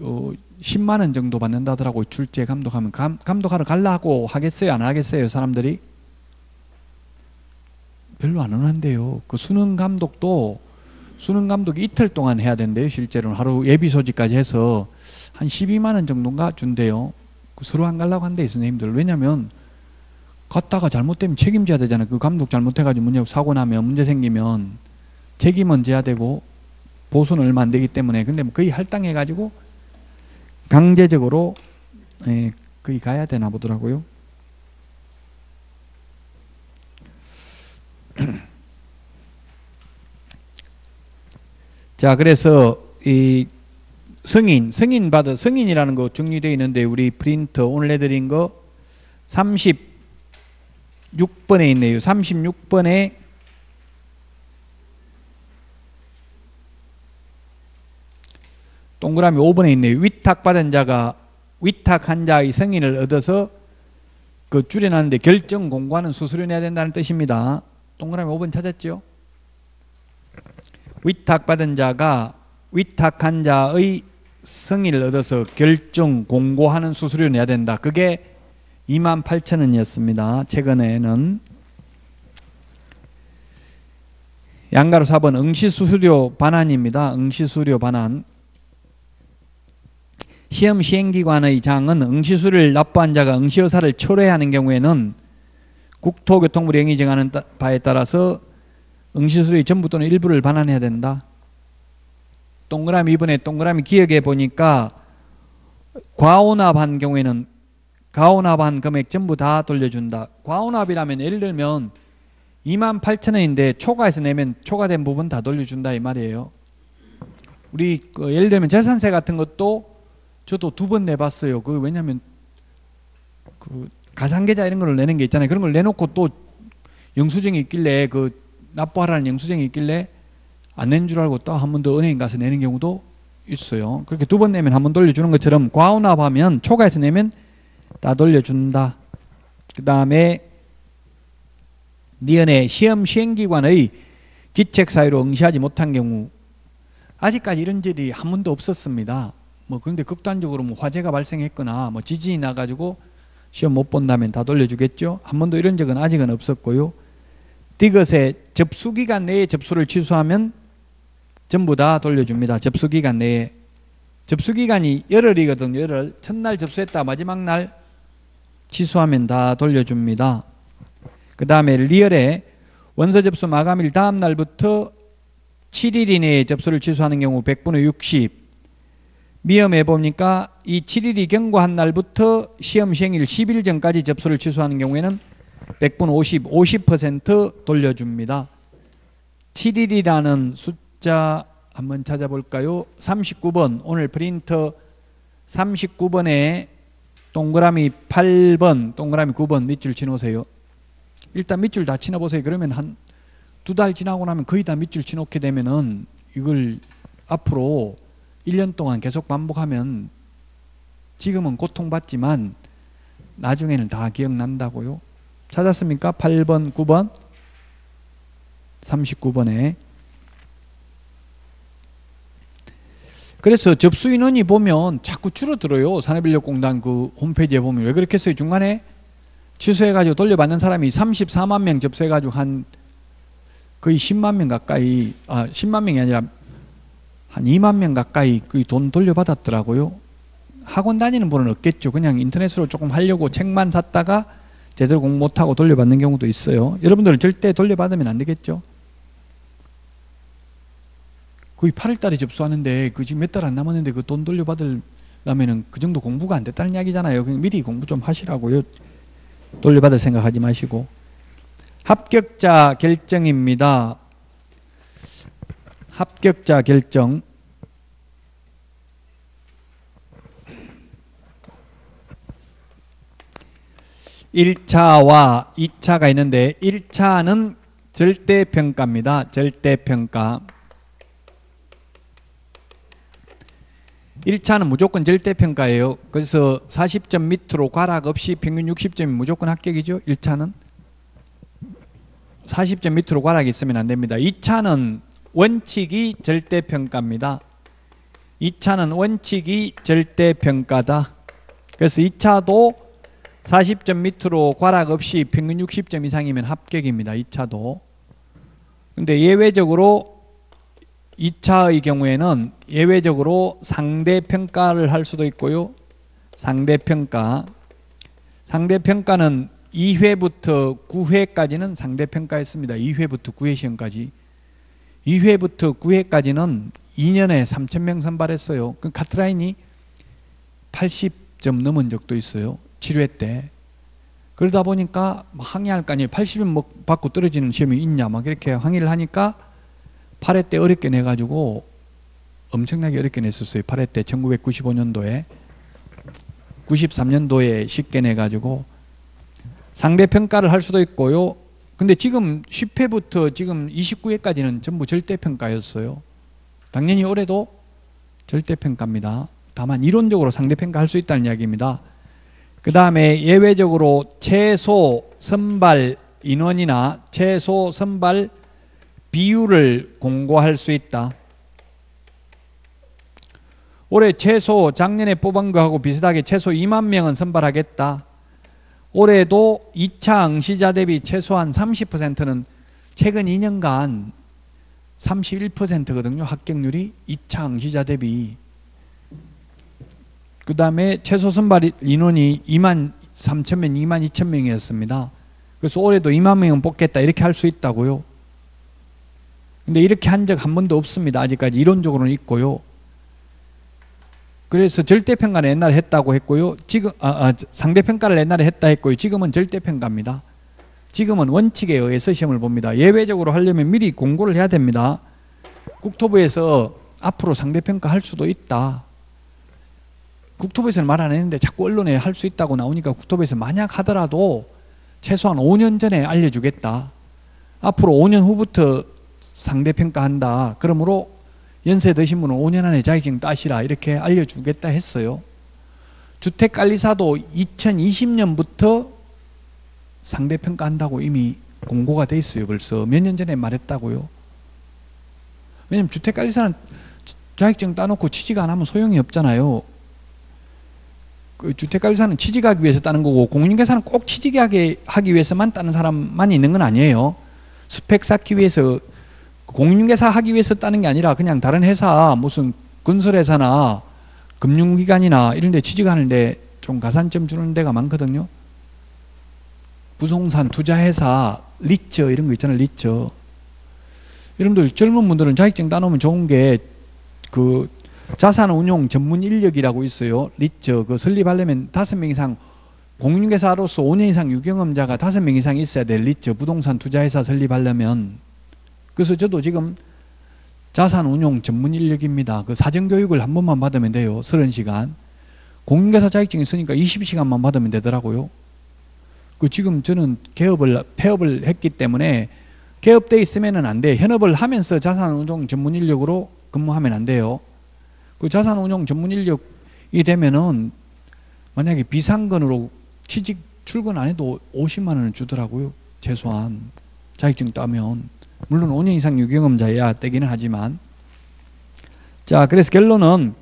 Speaker 1: 어, 10만 원 정도 받는다더라고요. 출제 감독하면 감, 감독하러 갈라고 하겠어요? 안 하겠어요? 사람들이? 별로 안 원한대요. 그 수능 감독도 수능 감독이 이틀 동안 해야 된대요. 실제로는 하루 예비 소지까지 해서 한 12만 원 정도인가 준대요. 그 서로 안 가려고 한대 선생님들. 왜냐면 갔다가 잘못되면 책임져야 되잖아요. 그 감독 잘못해가지고 문제 사고 나면 문제 생기면 책임은 져야 되고 보수는 얼마 안 되기 때문에 근데 뭐 거의 할당해가지고 강제적으로 예, 거의 가야 되나 보더라고요. <clears throat> 자, 그래서 이 성인, 성인 받아 성인이라는 거 정리되어 있는데 우리 프린터 오늘 내드린 거 36번에 있네요. 36번에 동그라미 5번에 있네요. 위탁받은 자가 위탁한 자의 성인을 얻어서 그 줄여놨는데 결정 공고하는 수수료 내야 된다는 뜻입니다. 동그라미 5번 찾았죠? 위탁받은 자가 위탁한 자의 성인을 얻어서 결정 공고하는 수수료 내야 된다. 그게 2만 8천 원이었습니다. 최근에는 양가로 4번 응시수수료 반환입니다. 응시수료 반환. 시험 시행기관의 장은 응시수를 납부한 자가 응시 의사를 초래하는 경우에는 국토교통부 령이 정하는 바에 따라서 응시수료의 전부 또는 일부를 반환해야 된다. 동그라미 이번에 동그라미 기억해 보니까 과오납한 경우에는 과오납한 금액 전부 다 돌려준다. 과오납이라면 예를 들면 2만 8천 원인데 초과해서 내면 초과된 부분 다 돌려준다 이 말이에요. 우리 그 예를 들면 재산세 같은 것도 저도 두 번 내봤어요. 그 왜냐하면 그 가상계좌 이런 걸 내는 게 있잖아요. 그런 걸 내놓고 또 영수증이 있길래 그 납부하라는 영수증이 있길래 안 낸 줄 알고 또 한 번 더 은행 가서 내는 경우도 있어요. 그렇게 두 번 내면 한 번 돌려주는 것처럼 과오납하면 초과해서 내면 다 돌려준다. 그 다음에 니은의 시험 시행기관의 기책 사유로 응시하지 못한 경우 아직까지 이런 일이 한 번도 없었습니다. 뭐 그런데 극단적으로 뭐 화재가 발생했거나 뭐 지진이 나가지고 시험 못 본다면 다 돌려주겠죠. 한 번도 이런 적은 아직은 없었고요. 디귿의 접수 기간 내에 접수를 취소하면 전부 다 돌려줍니다. 접수 기간 내에 접수 기간이 열흘이거든요. 열흘 첫날 접수했다 마지막 날 취소하면 다 돌려줍니다. 그 다음에 리얼에 원서 접수 마감일 다음 날부터 7일 이내에 접수를 취소하는 경우 100분의 60 미험해 보니까 이 7일이 경과한 날부터 시험 시행일 10일 전까지 접수를 취소하는 경우에는 100분 50, 50% 돌려줍니다. 7일이라는 숫자 한번 찾아볼까요? 39번 오늘 프린터 39번에 동그라미 8번 동그라미 9번 밑줄 치놓으세요. 일단 밑줄 다 치워보세요. 그러면 한 두 달 지나고 나면 거의 다 밑줄 치놓게 되면은 이걸 앞으로 1년 동안 계속 반복하면 지금은 고통받지만 나중에는 다 기억난다고요. 찾았습니까? 8번, 9번, 39번에. 그래서 접수 인원이 보면 자꾸 줄어들어요. 산업인력공단 그 홈페이지에 보면 왜 그렇겠어요? 중간에 취소해가지고 돌려받는 사람이 34만 명 접수해가지고 한 거의 10만 명 가까이, 아, 10만 명이 아니라 한 2만 명 가까이 그 돈 돌려받았더라고요. 학원 다니는 분은 없겠죠. 그냥 인터넷으로 조금 하려고 책만 샀다가 제대로 공부 못하고 돌려받는 경우도 있어요. 여러분들은 절대 돌려받으면 안 되겠죠. 거의 8월 달에 접수하는데 그 지금 몇 달 안 남았는데 그 돈 돌려받으려면은 그 정도 공부가 안 됐다는 이야기잖아요. 그냥 미리 공부 좀 하시라고요. 돌려받을 생각하지 마시고. 합격자 결정입니다. 합격자 결정. 1차와 2차가 있는데 1차는 절대평가입니다. 절대평가. 1차는 무조건 절대평가예요. 그래서 40점 밑으로 과락 없이 평균 60점이 무조건 합격이죠. 1차는. 40점 밑으로 과락이 있으면 안 됩니다. 2차는 원칙이 절대평가입니다. 2차는 원칙이 절대평가다. 그래서 2차도 40점 밑으로 과락 없이 평균 60점 이상이면 합격입니다. 2차도. 근데 예외적으로 2차의 경우에는 예외적으로 상대평가를 할 수도 있고요. 상대평가. 상대평가는 2회부터 9회까지는 상대평가했습니다. 2회부터 9회 시험까지. 2회부터 9회까지는 2년에 3,000명 선발했어요. 그 카트라인이 80점 넘은 적도 있어요. 7회 때. 그러다 보니까 항의할 거 아니에요. 80점 받고 떨어지는 시험이 있냐. 막 이렇게 항의를 하니까 8회 때 어렵게 내가지고 엄청나게 어렵게 냈었어요. 8회 때 1995년도에. 93년도에 쉽게 내가지고 상대 평가를 할 수도 있고요. 근데 지금 10회부터 지금 29회까지는 전부 절대평가였어요. 당연히 올해도 절대평가입니다. 다만 이론적으로 상대평가 할 수 있다는 이야기입니다. 그 다음에 예외적으로 최소 선발 인원이나 최소 선발 비율을 공고할 수 있다. 올해 최소 작년에 뽑은 거하고 비슷하게 최소 2만 명은 선발하겠다. 올해도 2차 응시자 대비 최소한 30%는 최근 2년간 31%거든요. 합격률이 2차 응시자 대비. 그 다음에 최소 선발 인원이 2만 3천 명, 2만 2천 명이었습니다. 그래서 올해도 2만 명은 뽑겠다 이렇게 할 수 있다고요. 근데 이렇게 한 적 한 번도 없습니다. 아직까지 이론적으로는 있고요. 그래서 절대평가는 옛날에 했다고 했고요. 지금 아, 아, 상대평가를 옛날에 했다 했고요. 지금은 절대평가입니다. 지금은 원칙에 의해서 시험을 봅니다. 예외적으로 하려면 미리 공고를 해야 됩니다. 국토부에서 앞으로 상대평가 할 수도 있다. 국토부에서는 말 안 했는데 자꾸 언론에 할 수 있다고 나오니까 국토부에서 만약 하더라도 최소한 5년 전에 알려주겠다. 앞으로 5년 후부터 상대평가한다. 그러므로 연세 드신 분은 5년 안에 자격증 따시라 이렇게 알려주겠다 했어요. 주택관리사도 2020년부터 상대평가한다고 이미 공고가 돼 있어요. 벌써 몇 년 전에 말했다고요. 왜냐면 주택관리사는 자격증 따놓고 취직 안 하면 소용이 없잖아요. 그 주택관리사는 취직하기 위해서 따는 거고 공인중개사는 꼭 취직하기 하기 위해서만 따는 사람만 있는 건 아니에요. 스펙 쌓기 위해서 공인중개사 하기 위해서 따는 게 아니라 그냥 다른 회사 무슨 건설회사나 금융기관이나 이런 데 취직하는데 좀 가산점 주는 데가 많거든요. 부동산 투자회사 리처 이런 거 있잖아요. 리처. 여러분들 젊은 분들은 자격증 따놓으면 좋은 게 그 자산 운용 전문 인력이라고 있어요. 리처 그 설립하려면 다섯 명 이상 공인중개사로서 5년 이상 유경험자가 다섯 명 이상 있어야 될 리처 부동산 투자회사 설립하려면 그래서 저도 지금 자산 운용 전문 인력입니다. 그 사정교육을 한 번만 받으면 돼요. 30시간. 공인중개사 자격증 있으니까 20시간만 받으면 되더라고요. 그 지금 저는 개업을 폐업을 했기 때문에 개업돼 있으면은 안 돼. 현업을 하면서 자산 운용 전문 인력으로 근무하면 안 돼요. 그 자산 운용 전문 인력이 되면은 만약에 비상근으로 취직 출근 안 해도 50만 원을 주더라고요. 최소한 자격증 따면 물론 5년 이상 유경험자야 되기는 하지만. 자 그래서 결론은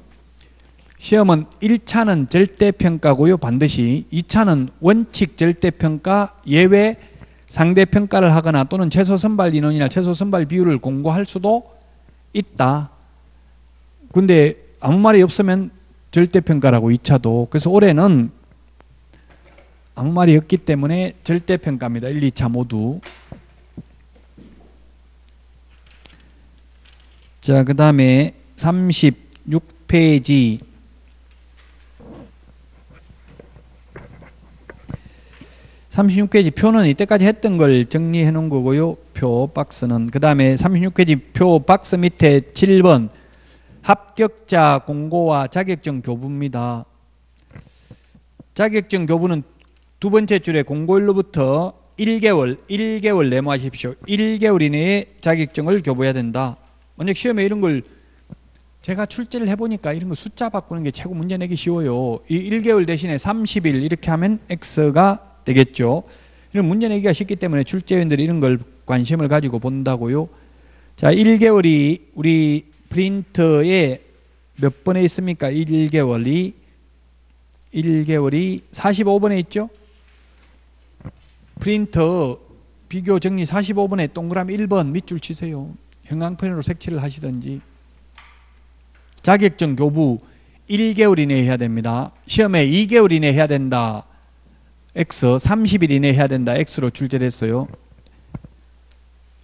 Speaker 1: 시험은 1차는 절대평가고요. 반드시 2차는 원칙 절대평가 예외 상대평가를 하거나 또는 최소 선발 인원이나 최소 선발 비율을 공고할 수도 있다. 근데 아무 말이 없으면 절대평가라고 2차도. 그래서 올해는 아무 말이 없기 때문에 절대평가입니다. 1, 2차 모두 자, 그 다음에 36페이지. 삼십페이지 표는 이때까지 했던 걸 정리해 놓은 거고요. 표 박스는 그 다음에 36페이지 표 박스 밑에 7번 합격자 공고와 자격증 교부입니다. 자격증 교부는 두 번째 줄에 공고일로부터 1개월, 1개월 내모하십시오. 1개월 이내에 자격증을 교부해야 된다. 만약 시험에 이런 걸 제가 출제를 해보니까 이런 거 숫자 바꾸는 게 최고 문제 내기 쉬워요. 이 1개월 대신에 30일 이렇게 하면 X가 되겠죠. 이런 문제 내기가 쉽기 때문에 출제위원들이 이런 걸 관심을 가지고 본다고요. 자, 1개월이 우리 프린터에 몇 번에 있습니까? 1개월이 1개월이 45번에 있죠? 프린터 비교 정리 45번에 동그라미 1번 밑줄 치세요. 형광펜으로 색칠을 하시든지. 자격증 교부 1개월 이내에 해야 됩니다. 시험에 2개월 이내에 해야 된다. X 30일 이내에 해야 된다. X로 출제됐어요.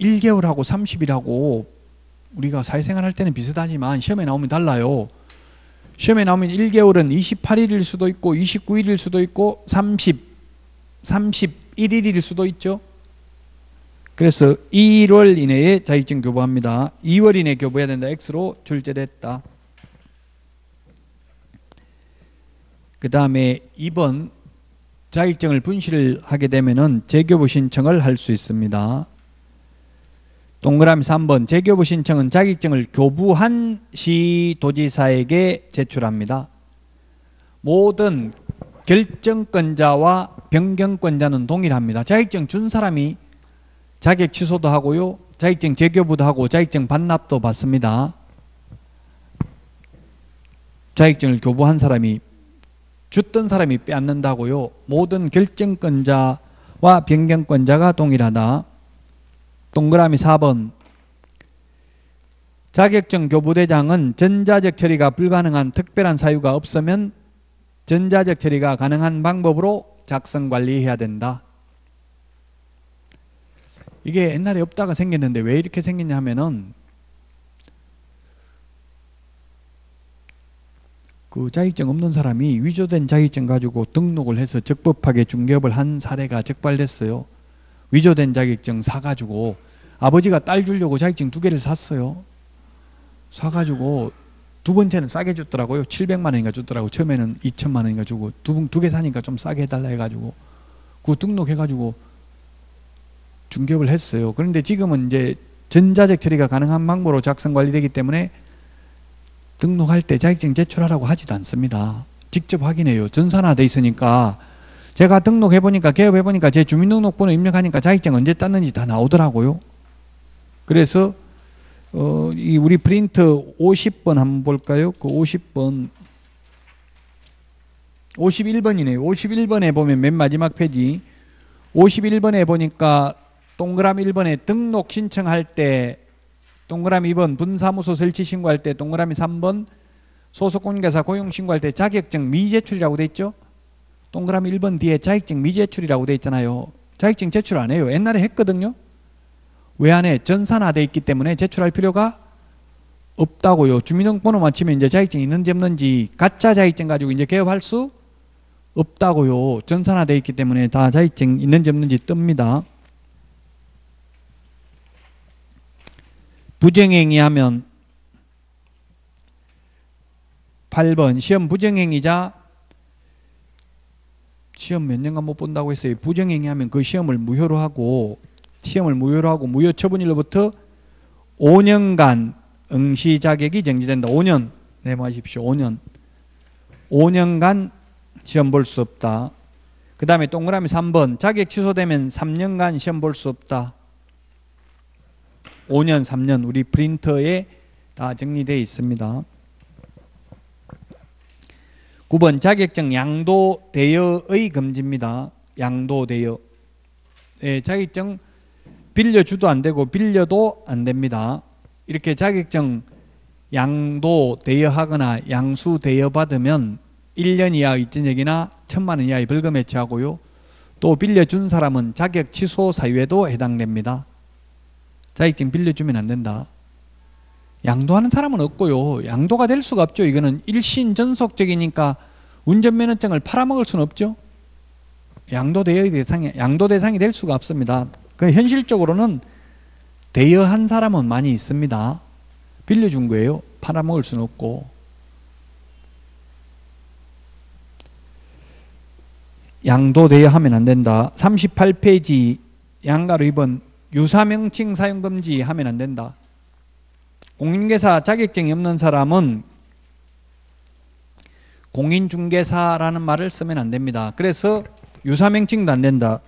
Speaker 1: 1개월하고 30일하고 우리가 사회생활 할 때는 비슷하지만 시험에 나오면 달라요. 시험에 나오면 1개월은 28일일 수도 있고 29일일 수도 있고 30, 31일일 수도 있죠. 그래서 1월 이내에 자격증 교부합니다. 2월 이내에 교부해야 된다. X로 출제됐다. 그 다음에 2번 자격증을 분실을 하게 되면은 재교부 신청을 할 수 있습니다. 동그라미 3번 재교부 신청은 자격증을 교부한 시 도지사에게 제출합니다. 모든 결정권자와 변경권자는 동일합니다. 자격증 준 사람이 자격 취소도 하고요. 자격증 재교부도 하고 자격증 반납도 받습니다. 자격증을 교부한 사람이 줬던 사람이 빼앗는다고요. 모든 결정권자와 변경권자가 동일하다. 동그라미 4번 자격증 교부대장은 전자적 처리가 불가능한 특별한 사유가 없으면 전자적 처리가 가능한 방법으로 작성 관리해야 된다. 이게 옛날에 없다가 생겼는데 왜 이렇게 생겼냐 하면은 그 자격증 없는 사람이 위조된 자격증 가지고 등록을 해서 적법하게 중개업을 한 사례가 적발됐어요. 위조된 자격증 사가지고 아버지가 딸 주려고 자격증 두 개를 샀어요. 사가지고 두 번째는 싸게 줬더라고요. 700만 원인가 줬더라고. 처음에는 2천만 원인가 주고 두 개 사니까 좀 싸게 해달라 해가지고 그 등록해가지고 중개업을 했어요. 그런데 지금은 이제 전자적 처리가 가능한 방법으로 작성 관리되기 때문에 등록할 때 자격증 제출하라고 하지도 않습니다. 직접 확인해요. 전산화돼 있으니까 제가 등록해 보니까 개업해 보니까 제 주민등록번호 입력하니까 자격증 언제 땄는지 다 나오더라고요. 그래서 어, 이 우리 프린터 50번 한번 볼까요? 그 50번 51번이네요. 51번에 보면 맨 마지막 페이지 51번에 보니까 동그라미 1번에 등록 신청할 때 동그라미 2번 분사무소 설치 신고할 때 동그라미 3번 소속 공개사 고용 신고할 때 자격증 미제출이라고 돼 있죠. 동그라미 1번 뒤에 자격증 미제출이라고 돼 있잖아요. 자격증 제출 안 해요. 옛날에 했거든요. 왜 안 해? 전산화돼 있기 때문에 제출할 필요가 없다고요. 주민등록번호 맞추면 이제 자격증 있는지 없는지 가짜 자격증 가지고 이제 개업할 수 없다고요. 전산화돼 있기 때문에 다 자격증 있는지 없는지 뜹니다. 부정행위 하면 8번 시험 부정행위자 시험 몇 년간 못 본다고 했어요. 부정행위 하면 그 시험을 무효로 하고 시험을 무효로 하고 무효 처분일로부터 5년간 응시 자격이 정지된다. 5년 내모하십시오. 5년 5년간 시험 볼 수 없다. 그 다음에 동그라미 3번 자격 취소되면 3년간 시험 볼 수 없다. 5년, 3년 우리 프린터에 다 정리되어 있습니다. 9번 자격증 양도 대여의 금지입니다. 양도 대여. 네, 자격증 빌려주도 안 되고 빌려도 안 됩니다. 이렇게 자격증 양도 대여하거나 양수 대여받으면 1년 이하 이전액이나 천만 원 이하의 벌금에 처하고요. 또 빌려준 사람은 자격 취소 사유에도 해당됩니다. 자격증 빌려주면 안 된다. 양도하는 사람은 없고요. 양도가 될 수가 없죠. 이거는 일신 전속적이니까 운전면허증을 팔아먹을 수는 없죠. 양도 대여 대상이 양도 대상이 될 수가 없습니다. 그 현실적으로는 대여한 사람은 많이 있습니다. 빌려준 거예요. 팔아먹을 수는 없고. 양도 대여하면 안 된다. 38페이지 양가로 2번 유사명칭 사용 금지 하면 안 된다. 공인중개사 자격증이 없는 사람은 공인중개사라는 말을 쓰면 안 됩니다. 그래서 유사명칭도 안 된다.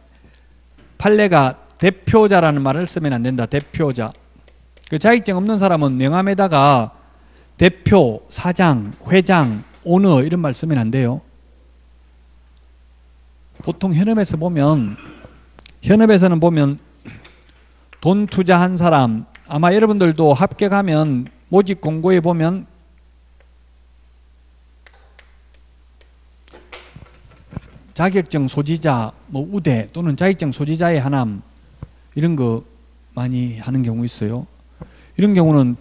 Speaker 1: 판례가 대표자라는 말을 쓰면 안 된다. 대표자. 그 자격증 없는 사람은 명함에다가 대표, 사장, 회장, 오너 이런 말 쓰면 안 돼요. 보통 현업에서 보면 현업에서는 보면 돈 투자한 사람 아마 여러분들도 합격하면 모집 공고에 보면 자격증 소지자 뭐 우대 또는 자격증 소지자의 하남 이런 거 많이 하는 경우 있어요. 이런 경우는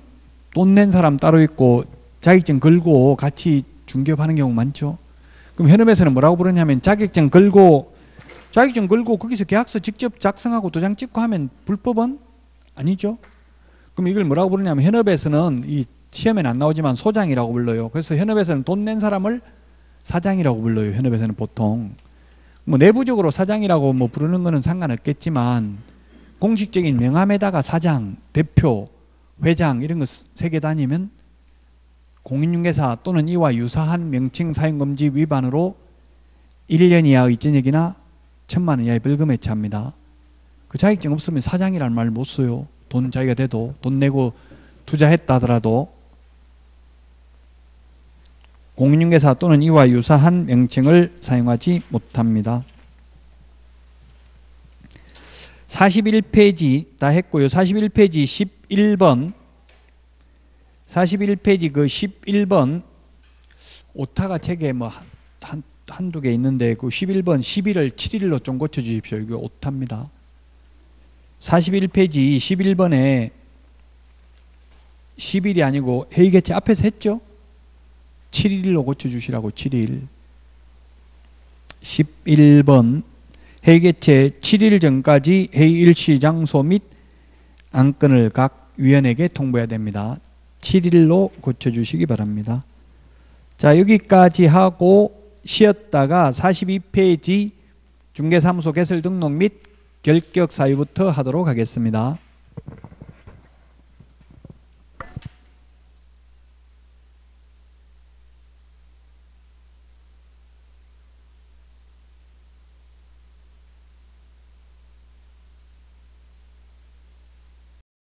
Speaker 1: 돈 낸 사람 따로 있고 자격증 걸고 같이 중개업하는 경우 많죠. 그럼 현업에서는 뭐라고 부르냐면 자격증 걸고 자격증 걸고 거기서 계약서 직접 작성하고 도장 찍고 하면 불법은 아니죠. 그럼 이걸 뭐라고 부르냐면 현업에서는 이 시험에는 안 나오지만 소장이라고 불러요. 그래서 현업에서는 돈 낸 사람을 사장이라고 불러요. 현업에서는 보통 뭐 내부적으로 사장이라고 뭐 부르는 거는 상관없겠지만 공식적인 명함에다가 사장, 대표, 회장 이런 거 세 개 다니면 공인중개사 또는 이와 유사한 명칭 사용금지 위반으로 1년 이하의 전역이나 천만 원 이하의 벌금에 처합니다. 그 자격증 없으면 사장이라는 말못 써요. 돈 자기가 돼도 돈 내고 투자했다 하더라도 공인중개사 또는 이와 유사한 명칭을 사용하지 못합니다. 41페이지 다 했고요. 41페이지 11번 41페이지 그 11번 오타가 책에 뭐 한, 한두 개 있는데 그 11번 11을 7일로 좀 고쳐 주십시오. 이거 오타입니다. 41페이지 11번에 10일이 아니고 회의 개최 앞에서 했죠? 7일로 고쳐 주시라고 7일. 11번 회의 개최 7일 전까지 회의 일시 장소 및 안건을 각 위원에게 통보해야 됩니다. 7일로 고쳐주시기 바랍니다. 자, 여기까지 하고 쉬었다가 42페이지 중개사무소 개설 등록 및 결격 사유부터 하도록 하겠습니다.